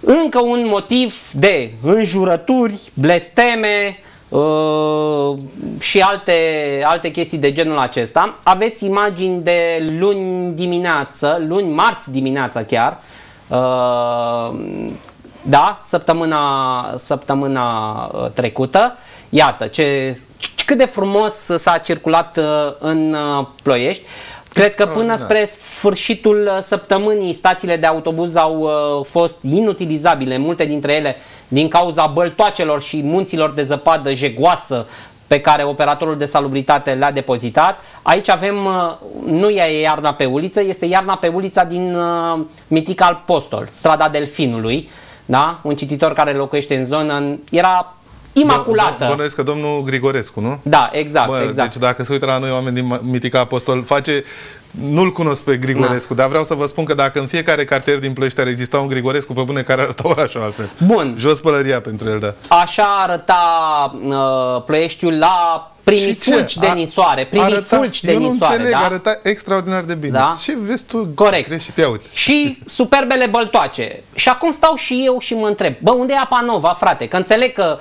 S1: Încă un motiv de înjurături, blesteme, uh, și alte, alte chestii de genul acesta. Aveți imagini de luni dimineață, luni, marți dimineața chiar, uh, da, săptămâna, săptămâna uh, trecută. Iată, ce, c- cât de frumos s-a circulat uh, în uh, Ploiești. Cred că până spre sfârșitul uh, săptămânii stațiile de autobuz au uh, fost inutilizabile, multe dintre ele din cauza băltoacelor și munților de zăpadă jegoasă pe care operatorul de salubritate le-a depozitat. Aici avem, uh, nu e iarna pe uliță, este iarna pe ulița din uh, Mitica Apostol, strada Delfinului, da? un cititor care locuiește în zonă, era imaculată.
S2: Bănuiesc că domnul Grigorescu, nu?
S1: Da, exact,
S2: Bă,
S1: exact.
S2: Deci dacă se uită la noi oameni din Mitica Apostol, face... Nu-l cunosc pe Grigorescu, dar vreau să vă spun că dacă în fiecare cartier din Ploiești ar exista un Grigorescu, pe bune care arăta orașul altfel.
S1: Bun.
S2: Jos pălăria pentru el, da.
S1: Așa arăta uh, Ploieștiul la primii
S2: Și ce?
S1: fulgi de
S2: A-
S1: nisoare, primii
S2: arăta-
S1: fulgi de
S2: eu nu
S1: nisoare,
S2: înțeleg,
S1: da?
S2: arăta extraordinar de bine.
S1: Da.
S2: Ce vezi tu
S1: Corect.
S2: greșit? Ia uite.
S1: Și superbele băltoace. Și acum stau și eu și mă întreb, bă, unde e apa nova, frate? Că înțeleg că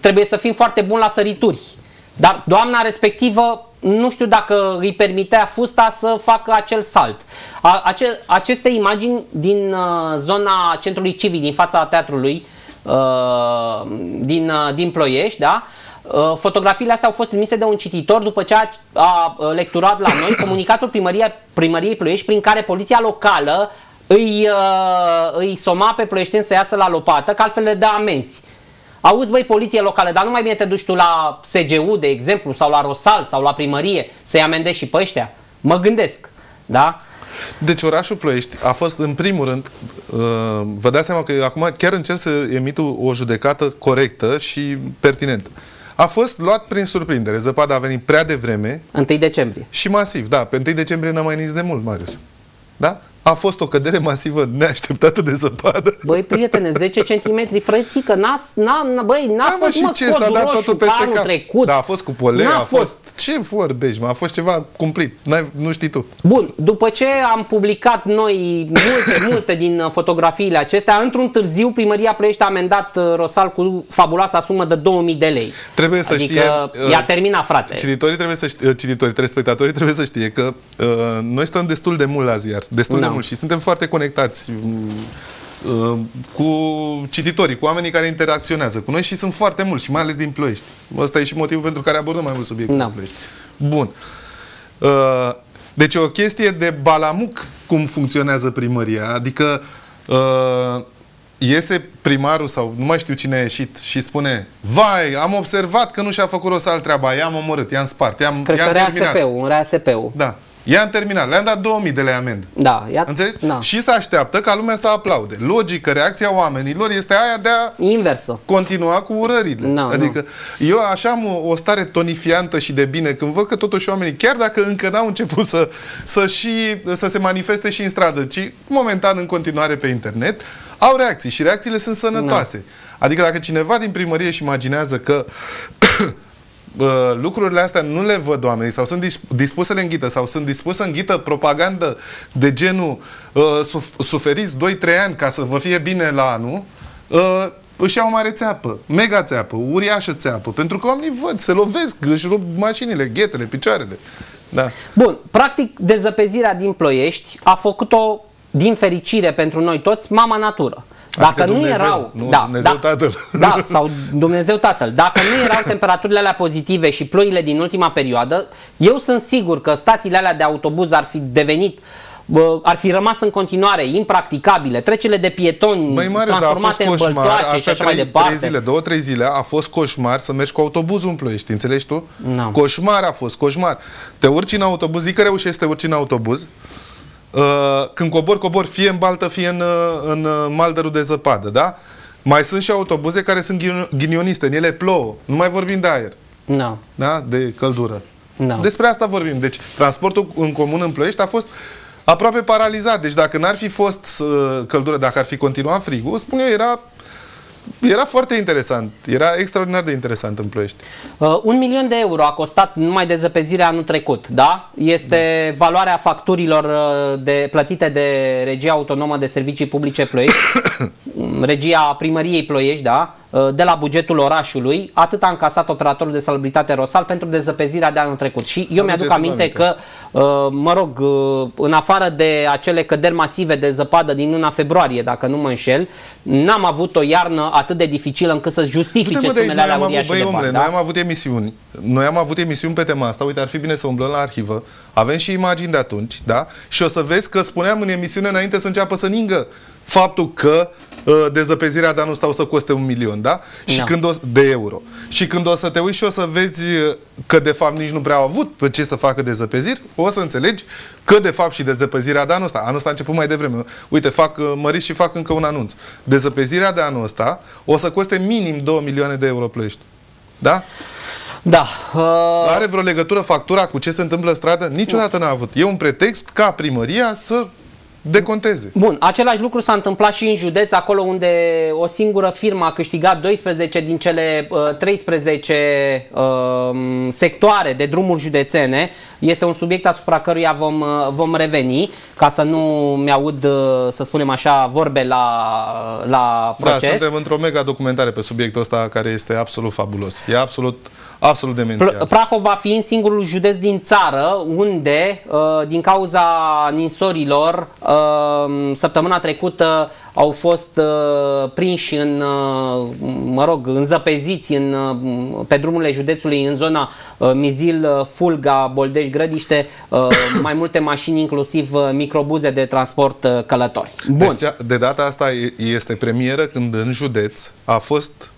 S1: trebuie să fim foarte buni la sărituri. Dar doamna respectivă, nu știu dacă îi permitea fusta să facă acel salt. A, ace, aceste imagini din uh, zona centrului civic, din fața teatrului, uh, din, uh, din Ploiești, da? Uh, fotografiile astea au fost trimise de un cititor după ce a, a uh, lecturat la noi comunicatul primăria, primăriei Ploiești prin care poliția locală îi, uh, îi soma pe ploieșteni să iasă la lopată, că altfel le dă amenzi. Auzi, băi, poliție locală, dar nu mai bine te duci tu la SGU, de exemplu, sau la Rosal, sau la primărie, să-i amendezi și pe ăștia? Mă gândesc, da?
S2: Deci orașul Ploiești a fost în primul rând, uh, vă dați seama că eu acum chiar încerc să emit o- o judecată corectă și pertinentă. A fost luat prin surprindere. Zăpada a venit prea devreme
S1: 1 decembrie.
S2: și masiv. Da, pe 1 decembrie n-a mai nins de mult, Marius. Da? A fost o cădere masivă neașteptată de zăpadă.
S1: Băi, prietene, 10 cm frățică, n-a, n-a, băi, n-a
S2: Da, mă,
S1: fost,
S2: și
S1: mă,
S2: ce? S-a dat
S1: roșu
S2: totul
S1: ca
S2: peste
S1: anul
S2: cap.
S1: trecut.
S2: Da, a fost cu polei,
S1: N-a
S2: a fost... Ce vorbești, mă? A fost ceva cumplit. N-ai, nu știi tu.
S1: Bun, după ce am publicat noi multe, multe din uh, fotografiile acestea, într-un târziu primăria Ploiești a amendat uh, Rosal cu fabuloasa sumă de 2000 de lei.
S2: Trebuie să
S1: adică
S2: știe... uh,
S1: i-a terminat, frate.
S2: Cititorii trebuie să știe, cititorii, telespectatorii trebuie să știe că uh, noi stăm destul de mult la ziar, destul de
S1: Da.
S2: Mult și suntem foarte conectați uh, cu cititorii, cu oamenii care interacționează cu noi și sunt foarte mulți și mai ales din Ploiești. Ăsta e și motivul pentru care abordăm mai mult subiecte
S1: Da.
S2: din Ploiești. Bun. Uh, deci e o chestie de balamuc cum funcționează primăria, adică uh, iese primarul sau nu mai știu cine a ieșit și spune Vai, am observat că nu și-a făcut Rosal treaba, i-am omorât, i-am spart, i-am,
S1: Cred
S2: i-am
S1: că
S2: terminat.
S1: RASP-ul, un RASP-ul.
S2: Da. I-am terminat, le-am dat 2000 de lei amendă.
S1: Da, ia,
S2: Înțelegi?
S1: Da.
S2: Și se așteaptă ca lumea să aplaude. Logică, reacția oamenilor este aia de a
S1: Inversă.
S2: continua cu urările.
S1: Nu,
S2: adică eu așa am o, o stare tonifiantă și de bine când văd că totuși oamenii, chiar dacă încă n-au început să, să, și, să se manifeste și în stradă, ci momentan în continuare pe internet, au reacții și reacțiile sunt sănătoase. Adică dacă cineva din primărie își imaginează că uh, lucrurile astea nu le văd oamenii sau sunt dis- dispuse să le înghită sau sunt dispuse să înghită propagandă de genul uh, suf- suferiți 2-3 ani ca să vă fie bine la anul, uh, își iau mare țeapă, mega țeapă, uriașă țeapă, pentru că oamenii văd, se lovesc, își rup mașinile, ghetele, picioarele. Da.
S1: Bun, practic dezăpezirea din Ploiești a făcut-o, din fericire pentru noi toți, mama natură. Dacă
S2: Adică
S1: nu
S2: Dumnezeu,
S1: erau...
S2: nu
S1: da,
S2: Dumnezeu
S1: da,
S2: Tatăl.
S1: Da, sau Dumnezeu Tatăl. Dacă nu erau temperaturile alea pozitive și ploile din ultima perioadă, eu sunt sigur că stațiile alea de autobuz ar fi devenit bă, ar fi rămas în continuare impracticabile, trecerile de pietoni
S2: Măi, Marius, dar a fost
S1: transformate în
S2: coșmar,
S1: băltoace și
S2: astea
S1: așa mai
S2: trei,
S1: departe.
S2: trei zile, două, trei zile, a fost coșmar să mergi cu autobuzul în Ploiești, înțelegi tu?
S1: Nu.
S2: Coșmar a fost, coșmar. Te urci în autobuz, zic că reușești să te urci în autobuz, uh, când cobor, cobor fie în baltă, fie în, uh, în uh, maldărul de zăpadă, da? Mai sunt și autobuze care sunt ghini- ghinioniste, în ele plouă, nu mai vorbim de aer,
S1: Nu.
S2: da? De căldură.
S1: Da.
S2: Despre asta vorbim. Deci, transportul în comun în Ploiești a fost aproape paralizat. Deci, dacă n-ar fi fost uh, căldură, dacă ar fi continuat frigul, spun eu, era, era foarte interesant. Era extraordinar de interesant în Ploiești.
S1: Uh, un milion de euro a costat numai de zăpezirea anul trecut, da? Este valoarea facturilor uh, de, plătite de Regia Autonomă de Servicii Publice Ploiești, regia primăriei Ploiești, da? Uh, de la bugetul orașului, atât a încasat operatorul de salubritate Rosal pentru dezăpezirea de anul trecut. Și eu mi-aduc
S2: Aduceți-vă
S1: aminte
S2: aminte.
S1: că, uh, mă rog, uh, în afară de acele căderi masive de zăpadă din luna februarie, dacă nu mă înșel, n-am avut o iarnă atât de dificilă încât să justifice
S2: Du-te, mă, de aici,
S1: sumele
S2: noi
S1: alea
S2: am avut,
S1: uriașe
S2: băi,
S1: de
S2: omule,
S1: bani.
S2: noi
S1: Da?
S2: am avut emisiuni. Noi am avut emisiuni pe tema asta. Uite, ar fi bine să umblăm la arhivă. Avem și imagini de atunci, da? Și o să vezi că spuneam în emisiune înainte să înceapă să ningă faptul că uh, dezăpezirea de anul ăsta o să coste un milion, da? Și
S1: Da.
S2: când o, de euro. Și când o să te uiți și o să vezi uh, că de fapt nici nu prea au avut pe ce să facă dezăpeziri, o să înțelegi că de fapt și dezăpezirea de anul ăsta, anul ăsta a început mai devreme. Uite, fac uh, mărit și fac încă un anunț. Dezăpezirea de anul ăsta o să coste minim 2 milioane de euro plăiești. Da?
S1: Da. Uh,
S2: Are vreo legătură factura cu ce se întâmplă în stradă? Niciodată n-a avut. E un pretext ca primăria să deconteze.
S1: Bun, același lucru s-a întâmplat și în județ, acolo unde o singură firmă a câștigat 12 din cele uh, 13 uh, sectoare de drumuri județene. Este un subiect asupra căruia vom, uh, vom reveni, ca să nu mi-aud, uh, să spunem așa, vorbe la, la
S2: Da,
S1: proces.
S2: suntem într-o mega documentare pe subiectul ăsta care este absolut fabulos. E absolut, absolut demențial.
S1: Pr- Prahova fiind singurul județ din țară unde, uh, din cauza ninsorilor, uh, săptămâna trecută au fost uh, prinși în, uh, mă rog, înzăpeziți în, uh, pe drumurile județului în zona uh, Mizil, uh, Fulga, Boldeș, Grădiște, uh, mai multe mașini, inclusiv uh, microbuze de transport uh, călători. Bun.
S2: Deci, de data asta e- este premieră când în județ a fost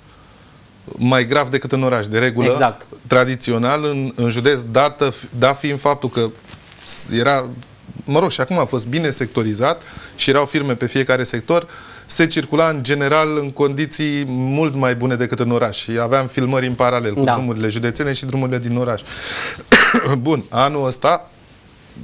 S2: mai grav decât în oraș. De regulă,
S1: Exact.
S2: tradițional, în, în județ, dată, dat fiind faptul că era, mă rog, și acum a fost bine sectorizat și erau firme pe fiecare sector, se circula în general în condiții mult mai bune decât în oraș. Și aveam filmări în paralel cu
S1: Da.
S2: drumurile județene și drumurile din oraș. Bun, anul ăsta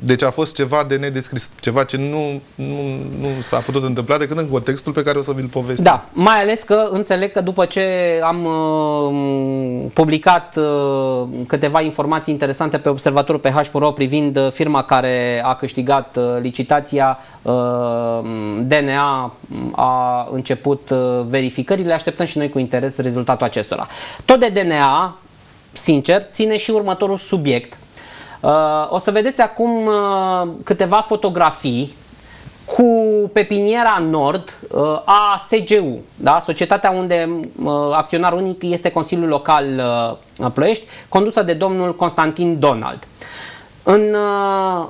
S2: Deci a fost ceva de nedescris, ceva ce nu, nu, nu s-a putut întâmpla decât în contextul pe care o să vi-l povestim.
S1: Da, mai ales că înțeleg că după ce am uh, publicat uh, câteva informații interesante pe observatorul PH.ro privind uh, firma care a câștigat uh, licitația, uh, DNA a început uh, verificările, așteptăm și noi cu interes rezultatul acestora. Tot de DNA, sincer, ține și următorul subiect. Uh, o să vedeți acum uh, câteva fotografii cu pepiniera Nord uh, a SGU, da? societatea unde uh, acționar unic este Consiliul Local uh, Ploiești, condusă de domnul Constantin Donald. În uh,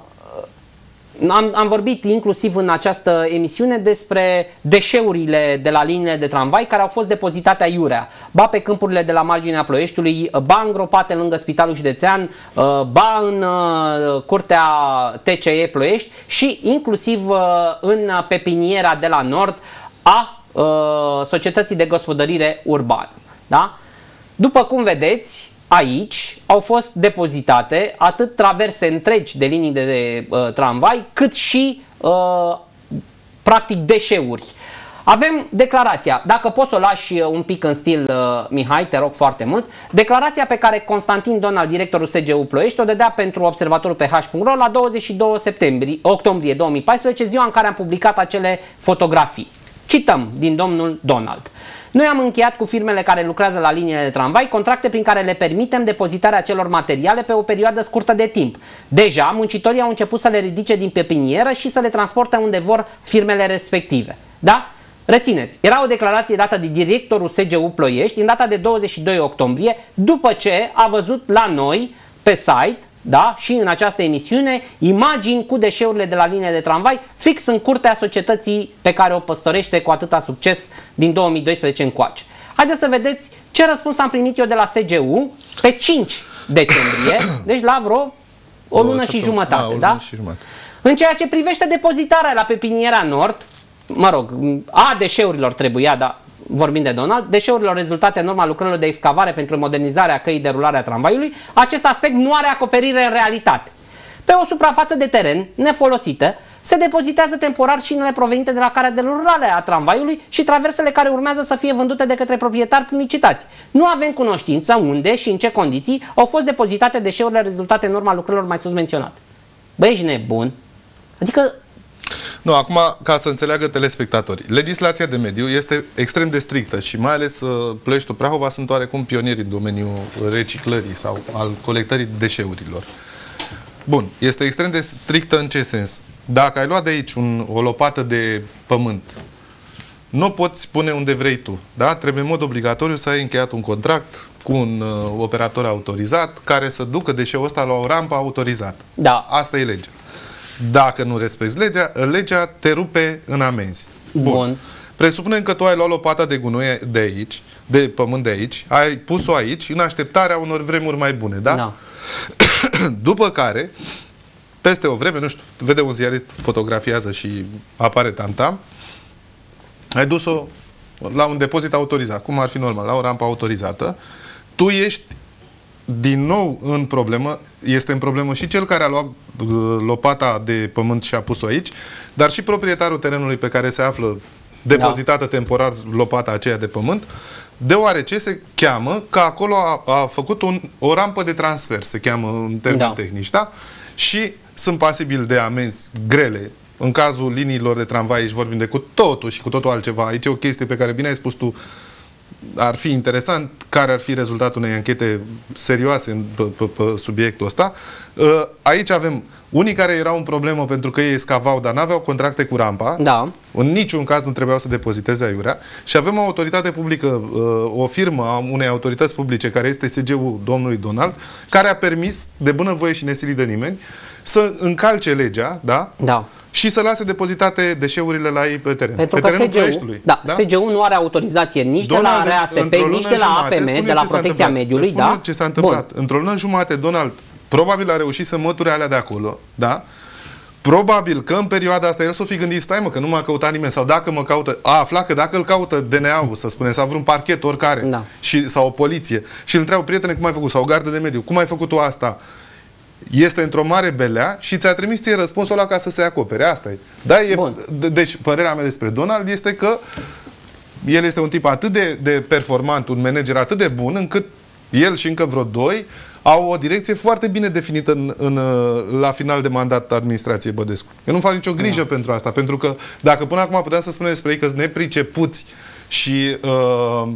S1: am, am vorbit inclusiv în această emisiune despre deșeurile de la liniile de tramvai care au fost depozitate aiurea, ba pe câmpurile de la marginea Ploieștiului, ba îngropate lângă Spitalul Județean, uh, ba în uh, curtea TCE Ploiești și inclusiv uh, în pepiniera de la Nord a Societății de Gospodărire Urbană. Da? După cum vedeți, aici au fost depozitate atât traverse întregi de linii de, de uh, tramvai, cât și uh, practic deșeuri. Avem declarația, dacă poți să o lași uh, un pic în stil, uh, Mihai, te rog foarte mult, declarația pe care Constantin Donald, directorul SGU Ploiești, o dădea pentru observatorul PH.ro la 22 septembrie, octombrie 2014, ziua în care am publicat acele fotografii. Cităm din domnul Donald. Noi am încheiat cu firmele care lucrează la liniile de tramvai contracte prin care le permitem depozitarea celor materiale pe o perioadă scurtă de timp. Deja, muncitorii au început să le ridice din pepinieră și să le transporte unde vor firmele respective. Da? Rețineți, era o declarație dată de directorul SGU Ploiești în data de 22 octombrie, după ce a văzut la noi pe site da? și în această emisiune imagini cu deșeurile de la linie de tramvai fix în curtea societății pe care o păstorește cu atâta succes din 2012 încoace. Haideți să vedeți ce răspuns am primit eu de la SGU pe 5 decembrie, deci la vreo o lună și jumătate. Da, o lună da? și jumătate. În ceea ce privește depozitarea la pepiniera Nord, mă rog, a deșeurilor trebuia, dar vorbind de Donald, deșeurilor rezultate în urma lucrărilor de excavare pentru modernizarea căii de rulare a tramvaiului, acest aspect nu are acoperire în realitate. Pe o suprafață de teren nefolosită, se depozitează temporar șinele provenite de la carea de rulare a tramvaiului și traversele care urmează să fie vândute de către proprietari prin licitații. Nu avem cunoștință unde și în ce condiții au fost depozitate deșeurile rezultate în urma lucrărilor mai sus menționate. Băi, ești nebun? Adică
S2: nu, acum, ca să înțeleagă telespectatorii, legislația de mediu este extrem de strictă și mai ales uh, Plăieștiul Prahova sunt oarecum pionieri în domeniul reciclării sau al colectării deșeurilor. Bun, este extrem de strictă în ce sens? Dacă ai luat de aici un, o lopată de pământ, nu poți pune unde vrei tu. Da? Trebuie în mod obligatoriu să ai încheiat un contract cu un uh, operator autorizat care să ducă deșeul ăsta la o rampă autorizată.
S1: Da.
S2: Asta e legea. Dacă nu respecti legea, legea te rupe în amenzi.
S1: Bun. Bun.
S2: Presupunem că tu ai luat lopata de gunoi de aici, de pământ de aici, ai pus-o aici în așteptarea unor vremuri mai bune, da? Da. După care, peste o vreme, nu știu, vede un ziarist, fotografiază și apare tantam, ai dus-o la un depozit autorizat, cum ar fi normal, la o rampă autorizată, tu ești din nou în problemă, este în problemă și cel care a luat uh, lopata de pământ și a pus-o aici, dar și proprietarul terenului pe care se află depozitată da. temporar lopata aceea de pământ, deoarece se cheamă că acolo a, a făcut un, o rampă de transfer, se cheamă în termeni da. tehnici, da? Și sunt pasibili de amenzi grele. În cazul liniilor de tramvai, aici vorbim de cu totul și cu totul altceva. Aici e o chestie pe care bine ai spus tu, ar fi interesant care ar fi rezultatul unei anchete serioase pe, pe, pe subiectul ăsta. Uh, aici avem unii care erau în problemă pentru că ei scavau, dar n-aveau contracte cu rampa.
S1: Da.
S2: În niciun caz nu trebuiau să depoziteze aiurea. Și avem o autoritate publică, uh, o firmă a unei autorități publice, care este SG-ul domnului Donald, care a permis, de bunăvoie și nesilit de nimeni, să încalce legea, da?
S1: Da
S2: și să lase depozitate deșeurile la ei pe teren.
S1: Pentru pe că SGU, da, da? SGU nu are autorizație nici Donald, de la RASP, nici de la APM, de la Protecția Mediului. Da?
S2: ce s-a întâmplat. Într-o lună jumate, Donald probabil a reușit să măture alea de acolo, da? Probabil că în perioada asta el s-o fi gândit, stai mă, că nu m-a căutat nimeni, sau dacă mă caută, a aflat că dacă îl caută DNA-ul, să spune, sau vreun parchet, oricare,
S1: da.
S2: și, sau o poliție, și îl întreabă, prietene, cum ai făcut, sau o gardă de mediu, cum ai făcut tu asta? Este într-o mare belea și ți-a trimis ție răspunsul ăla ca să se acopere. Asta e. Da, e
S1: Bun.
S2: de- deci, părerea mea despre Donald este că el este un tip atât de, de performant, un manager atât de bun, încât el și încă vreo doi au o direcție foarte bine definită în, în, uh, la final de mandat administrației Bădescu. Eu nu fac nicio grijă da. pentru asta, pentru că dacă până acum puteam să spunem despre ei că sunt nepricepuți și uh,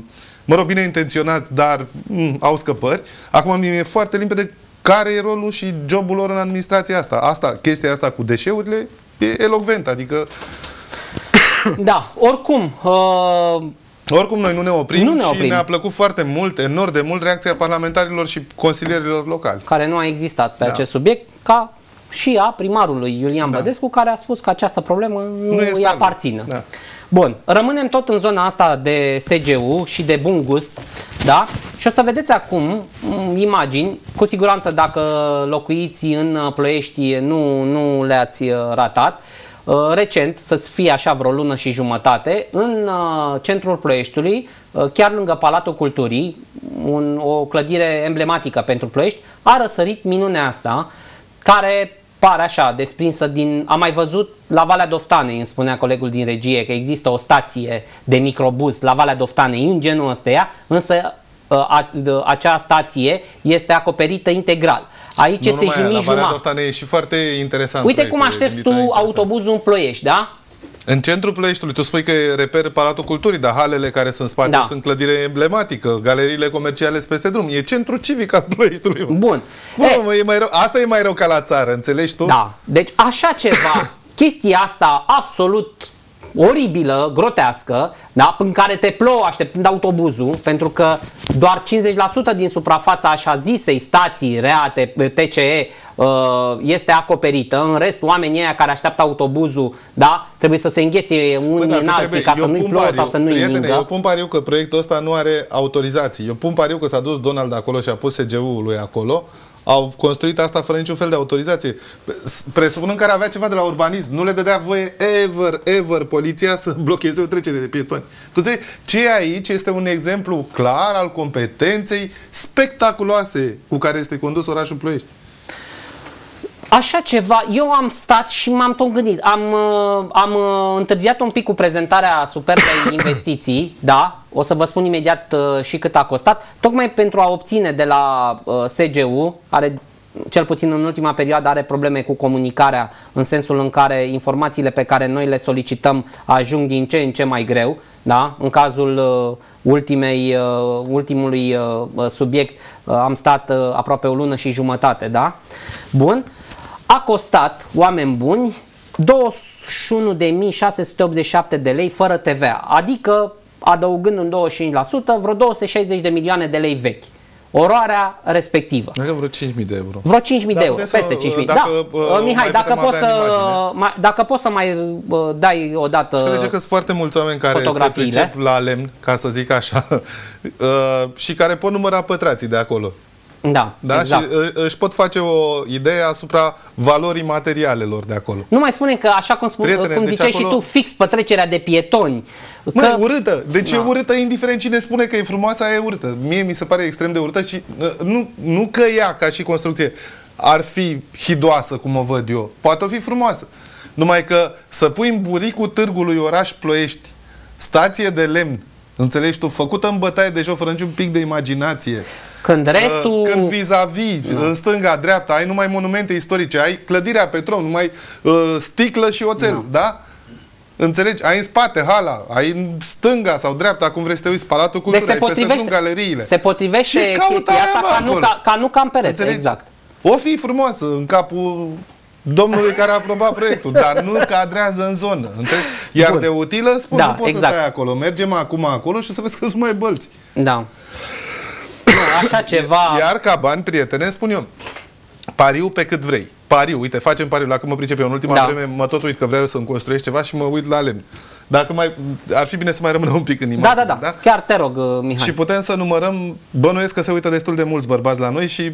S2: mă rog, bine intenționați, dar mm, au scăpări, acum mi-e foarte limpede care e rolul și jobul lor în administrația asta. Asta, chestia asta cu deșeurile e elocvent, adică
S1: Da, oricum, uh,
S2: Oricum, noi nu ne oprim,
S1: Nu ne
S2: și
S1: oprim.
S2: ne-a plăcut foarte mult, enorm de mult, reacția parlamentarilor și consilierilor locali.
S1: care nu a existat pe
S2: Da.
S1: acest subiect, ca și a primarului Iulian
S2: Da.
S1: Bădescu, care a spus că această problemă nu,
S2: Nu e
S1: îi
S2: stabil.
S1: aparține.
S2: Da.
S1: Bun, rămânem tot în zona asta de SGU și de bun gust, da? Și o să vedeți acum m, imagini, cu siguranță dacă locuiți în uh, Ploiești nu, nu le-ați uh, ratat. Uh, Recent, să-ți fie așa vreo lună și jumătate, în uh, centrul Ploieștiului, uh, chiar lângă Palatul Culturii, un, o clădire emblematică pentru Ploiești, a răsărit minunea asta, care pare așa, desprinsă din... Am mai văzut la Valea Doftanei, îmi spunea colegul din regie, că există o stație de microbuz la Valea Doftanei în genul ăsteia, însă uh, a, de- acea stație este acoperită integral. Aici
S2: Nu
S1: este
S2: numai aia, la
S1: jumătate
S2: Valea
S1: jumătate.
S2: Doftanei e și foarte interesant.
S1: Uite cum
S2: proiectul, e
S1: aștepți
S2: gândit
S1: tu
S2: interesant.
S1: autobuzul în Ploiești, da?
S2: În centrul Ploieștiului, tu spui că e reper Palatul Culturii, dar halele care sunt în spate
S1: Da.
S2: sunt clădire emblematică, galeriile comerciale sunt peste drum. E centrul civic al Ploieștiului. mă.
S1: Bun.
S2: Bă,
S1: E,
S2: mă, e mai rău. Asta e mai rău ca la țară, înțelegi tu?
S1: Da. Deci așa ceva, chestia asta absolut oribilă, grotească, da, în care te plouă așteptând autobuzul, pentru că doar 50% din suprafața așa zisei stații reate TCE uh, este acoperită, în rest oamenii ăia care așteaptă autobuzul, da, trebuie să se înghese
S2: Bă,
S1: unii
S2: dacă
S1: în alții
S2: trebuie-
S1: ca să
S2: eu
S1: nu-i
S2: pun
S1: plouă
S2: pariu,
S1: sau să nu-i
S2: prietene,
S1: ningă.
S2: Eu pun pariu că proiectul ăsta nu are autorizații. Eu pun pariu că s-a dus Donald acolo și a pus SGU-ul lui acolo. Au construit asta fără niciun fel de autorizație. S- Presupunând că ar avea ceva de la urbanism. Nu le dădea voie ever, ever poliția să blocheze o trecere de pietoni. Tu înțelegi? Ce e aici este un exemplu clar al competenței spectaculoase cu care este condus orașul Ploiești.
S1: Așa ceva, eu am stat și m-am tot gândit. Am, uh, am uh, întârziat un pic cu prezentarea superbei investiții, da, o să vă spun imediat uh, și cât a costat, tocmai pentru a obține de la uh, SGU, care cel puțin în ultima perioadă are probleme cu comunicarea, în sensul în care informațiile pe care noi le solicităm ajung din ce în ce mai greu, da? În cazul uh, ultimei, uh, ultimului uh, subiect uh, am stat uh, aproape o lună și jumătate, da? Bun. A costat, oameni buni, 21.687 de lei fără TVA, adică adăugând un 25%, vreo 260 de milioane de lei vechi. Oroarea respectivă.
S2: Dacă vreo 5.000 de euro.
S1: Vreo 5.000 de
S2: Dar
S1: euro,
S2: puteți să-
S1: peste 5.000.
S2: dacă,
S1: da,
S2: uh,
S1: uh, Mihai,
S2: mai
S1: dacă
S2: putem
S1: poți, să,
S2: avea în imagine.
S1: mai, dacă poți să mai uh, dai o dată
S2: Și înțelege că sunt foarte mulți oameni care se
S1: fotografiile.
S2: pricep la lemn, ca să zic așa, uh, și care pot număra pătrații de acolo.
S1: Da,
S2: Da?
S1: exact.
S2: Și uh, își pot face o idee asupra valorii materialelor de acolo.
S1: Nu mai spune că, așa cum, spun,
S2: Prietene,
S1: cum
S2: deci
S1: ziceai
S2: acolo-
S1: și tu, fix petrecerea de pietoni.
S2: Mă,
S1: că,
S2: e urâtă. Deci
S1: Da.
S2: e urâtă, indiferent cine spune că e frumoasă, aia e urâtă. Mie mi se pare extrem de urâtă și uh, nu, nu că ea, ca și construcție, ar fi hidoasă, cum o văd eu. Poate o fi frumoasă. Numai că să pui în buricul târgului oraș Ploiești stație de lemn, înțelegi tu, făcută în bătaie de joc, fără niciun pic de imaginație.
S1: Când restul...
S2: Uh, Când vis-a-vis, în stânga, dreapta, ai numai monumente istorice, ai clădirea Petrom, numai uh, sticlă și oțel, da? Înțelegi? Ai în spate hala, ai în stânga sau dreapta, cum vrei să te uiți, Palatul
S1: deci
S2: Culturii,
S1: se
S2: ai peste drum
S1: potrivește,
S2: galeriile.
S1: se potrivește
S2: Ce caută
S1: chestia
S2: aia,
S1: asta
S2: mă,
S1: ca nu,
S2: acolo?
S1: ca, ca nu ca în perete.
S2: Înțelegi?
S1: Exact.
S2: O fi frumoasă în capul domnului care a aprobat proiectul, dar nu cadrează în zonă. Înțelegi? Iar
S1: Bun.
S2: de utilă, spun,
S1: Da,
S2: nu poți
S1: exact.
S2: să stai acolo. Mergem acum acolo și să vezi că sunt mai bălți.
S1: Da. Nu, așa ceva...
S2: Iar ca bani, prietene, spun eu, pariu pe cât vrei. Pariu, uite, facem pariu. La cum mă pricep eu în ultima
S1: Da.
S2: vreme, mă tot uit că vreau să-mi construiesc ceva și mă uit la lemn. Dacă mai, ar fi bine să mai rămână un pic în
S1: Da,
S2: imagine.
S1: da, da, Chiar te rog, uh, Mihai.
S2: Și putem să numărăm, bănuiesc că se uită destul de mulți bărbați la noi și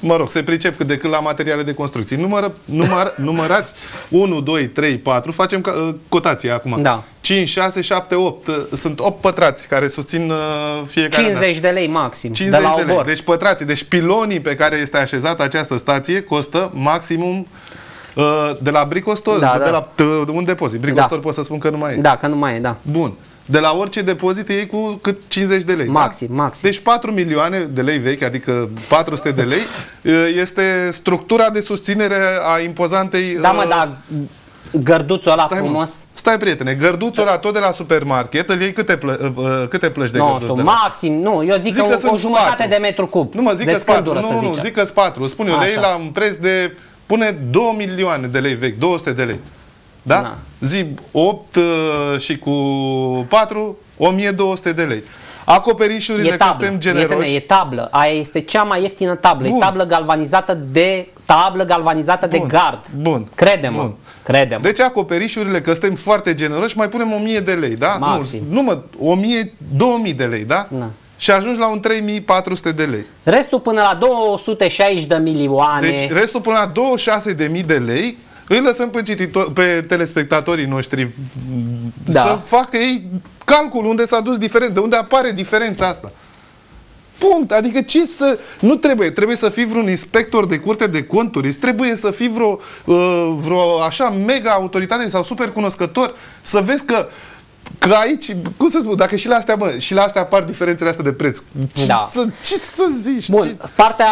S2: mă rog, se pricep cât de cât la materiale de construcții. Numără, număr, numărați 1, 2, 3, 4, facem ca, uh, cotație acum.
S1: Da.
S2: 5, 6, 7, 8. Sunt 8 pătrați care susțin uh, fiecare
S1: 50 de lei maxim
S2: 50
S1: de la
S2: de lei.
S1: obor.
S2: Deci pătrații, deci pilonii pe care este așezată această stație costă maximum uh, de la Bricostor,
S1: Da,
S2: de
S1: da.
S2: la uh, un depozit. Bricostor
S1: Da.
S2: pot să spun că nu mai e.
S1: Da, că nu mai e, da.
S2: Bun. De la orice depozit iei cu cât 50 de lei.
S1: Maxim,
S2: da?
S1: maxim.
S2: Deci 4 milioane de lei vechi, adică 400 de lei, uh, este structura de susținere a impozantei...
S1: Da, mă,
S2: uh,
S1: dar gărduțul ăla
S2: Stai, mă.
S1: frumos.
S2: Stai, prietene, gărduțul ăla tot de la supermarket, îl iei câte, plă, uh, uh, câte plăci de
S1: Nu
S2: gărduț
S1: știu,
S2: de la...
S1: maxim, nu, eu zic,
S2: Zic
S1: că,
S2: că
S1: o,
S2: sunt
S1: o jumătate
S2: patru.
S1: de metru cub.
S2: Nu mă, zic
S1: de
S2: că patru.
S1: scândură, să
S2: Nu, nu,
S1: zice.
S2: zic că patru. Spun eu, le iei
S1: Așa.
S2: la un preț de, pune 2 milioane de lei vechi, 200 de lei. Da?
S1: Da.
S2: Zi 8 uh, și cu 4, 1200 de lei. Acoperișurile,
S1: E
S2: că
S1: tablă,
S2: suntem
S1: prietene,
S2: generoși.
S1: e tablă. Aia este cea mai ieftină tablă.
S2: Bun.
S1: E tablă galvanizată de tablă galvanizată de
S2: Bun.
S1: gard.
S2: Bun.
S1: Crede-mă.
S2: Bun.
S1: Crede-mă.
S2: Deci acoperișurile, că suntem foarte generoși, mai punem 1000 de lei, da?
S1: Maxim.
S2: Nu, nu mă, 1000, 2000 de lei, da?
S1: Da.
S2: Și ajungi la un 3400 de lei.
S1: Restul până la 260 de milioane.
S2: Deci restul până la 26.000 de lei îi lăsăm pe, cititor, pe telespectatorii noștri
S1: Da.
S2: să facă ei calcul unde s-a dus diferența, de unde apare diferența asta. Punct. Adică ce să... Nu trebuie. Trebuie să fii vreun inspector de curte de conturi. Îți trebuie să fii vreo, uh, vreo așa mega autoritate sau super cunoscător să vezi că Că aici, cum să spun, dacă și la astea, mă, și la astea apar diferențele astea de preț. Ce,
S1: Da.
S2: să, ce să zici?
S1: Bun,
S2: Ce...
S1: partea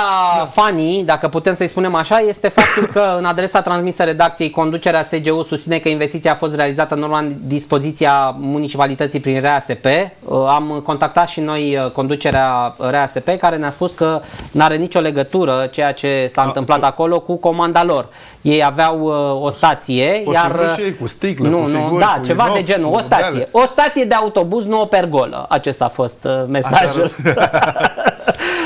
S1: funny, dacă putem să-i spunem așa, este faptul că în adresa transmisă redacției conducerea SGU susține că investiția a fost realizată în urma dispoziția municipalității prin RASP. Uh, Am contactat și noi uh, conducerea RASP care ne-a spus că nu are nicio legătură ceea ce s-a întâmplat acolo cu comanda lor. Ei aveau uh, o stație,
S2: O fi
S1: iar...
S2: vrut și ei cu sticlă,
S1: nu,
S2: cu
S1: nu,
S2: figuri,
S1: da,
S2: cu
S1: ceva
S2: inox,
S1: de genul,
S2: cu
S1: o stație.
S2: Modele.
S1: O stație de autobuz, nu o pergolă. Acesta a fost uh, mesajul.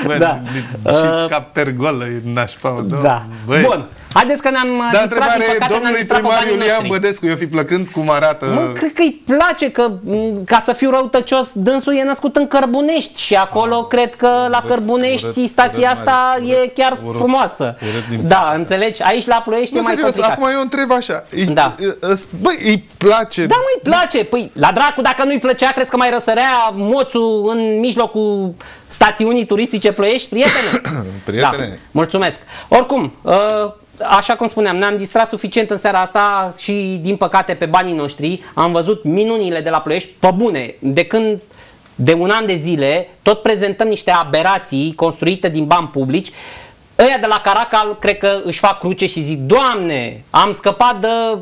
S2: Bă,
S1: Da.
S2: da. Și
S1: Uh,
S2: ca pergolă e nașpa, mă,
S1: Da.
S2: Băi.
S1: Bun. Haideți că ne-am uh,
S2: Dar
S1: distrat, din
S2: întrebare,
S1: păcate ne-am
S2: domnului
S1: distrat pe
S2: primar
S1: banii
S2: Iulian
S1: noștri.
S2: Bădescu, eu fi plăcând cum arată...
S1: Mă, cred că îi place că, m, ca să fiu răutăcios, dânsul e născut în Cărbunești și acolo cred că la Cărbunești
S2: urât,
S1: stația
S2: urât,
S1: asta
S2: mai
S1: e
S2: urât,
S1: chiar
S2: urât,
S1: frumoasă.
S2: urât din-
S1: Da, înțelegi? Aici la Ploiești e
S2: Nu,
S1: mai
S2: serios,
S1: complicat.
S2: acum eu întreb așa. Îi,
S1: Da.
S2: îi- Băi, îi place...
S1: Da, mă, îi place. Păi, la dracu, dacă nu-i plăcea, crezi că mai răsărea moțul în mijlocul stațiunii turistice Ploiești, prietene?
S2: Prietene.
S1: Da, mulțumesc. Oricum, uh, așa cum spuneam, ne-am distrat suficient în seara asta și, din păcate, pe banii noștri. Am văzut minunile de la Ploiești, pe bune, de când de un an de zile tot prezentăm niște aberații construite din bani publici. Ăia de la Caracal cred că își fac cruce și zic Doamne, am scăpat de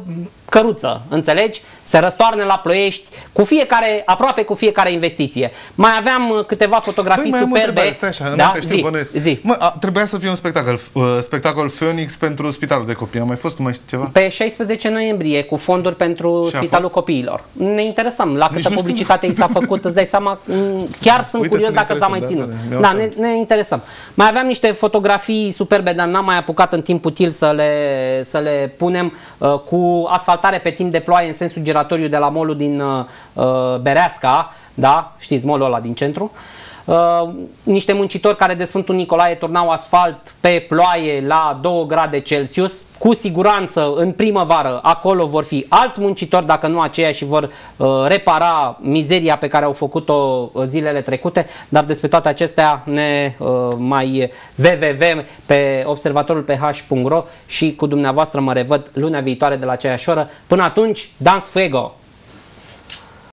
S1: căruță, înțelegi? Se răstoarne la ploiești cu fiecare, aproape cu fiecare investiție. Mai aveam uh, câteva fotografii
S2: Băi, mai am o
S1: superbe.
S2: întrebare, stai așa,
S1: da?
S2: înainte știu,
S1: zi,
S2: bănuiesc.
S1: zi.
S2: Mă, a, trebuia să fie un spectacol, uh, spectacol Phoenix pentru Spitalul de Copii. A mai fost, nu mai știu ceva?
S1: Pe 16 noiembrie, cu fonduri pentru
S2: Și a
S1: Spitalul
S2: fost?
S1: Copiilor. Ne interesăm la câtă
S2: nu știu.
S1: publicitate i s-a făcut, îți dai seama, m, chiar sunt
S2: Uite,
S1: curios
S2: să ne
S1: dacă s-a mai
S2: interesăm,
S1: ținut.
S2: da, da, mi-au
S1: Da,
S2: seama.
S1: ne, ne interesăm. Mai aveam niște fotografii superbe, dar n-am mai apucat în timp util să le, să le punem uh, cu asfaltare pe timp de ploaie în sensul giratoriu de la molul din uh, uh, Bereasca, da, știți molul ăla din centru. Uh, niște muncitori care de Sfântul Nicolae turnau asfalt pe ploaie la 2 grade Celsius. Cu siguranță, în primăvară, acolo vor fi alți muncitori, dacă nu aceia, și vor uh, repara mizeria pe care au făcut-o uh, zilele trecute. Dar despre toate acestea ne uh, mai www pe observatorul.ph.ro și cu dumneavoastră mă revăd luna viitoare de la aceeași oră. Până atunci, dans fuego!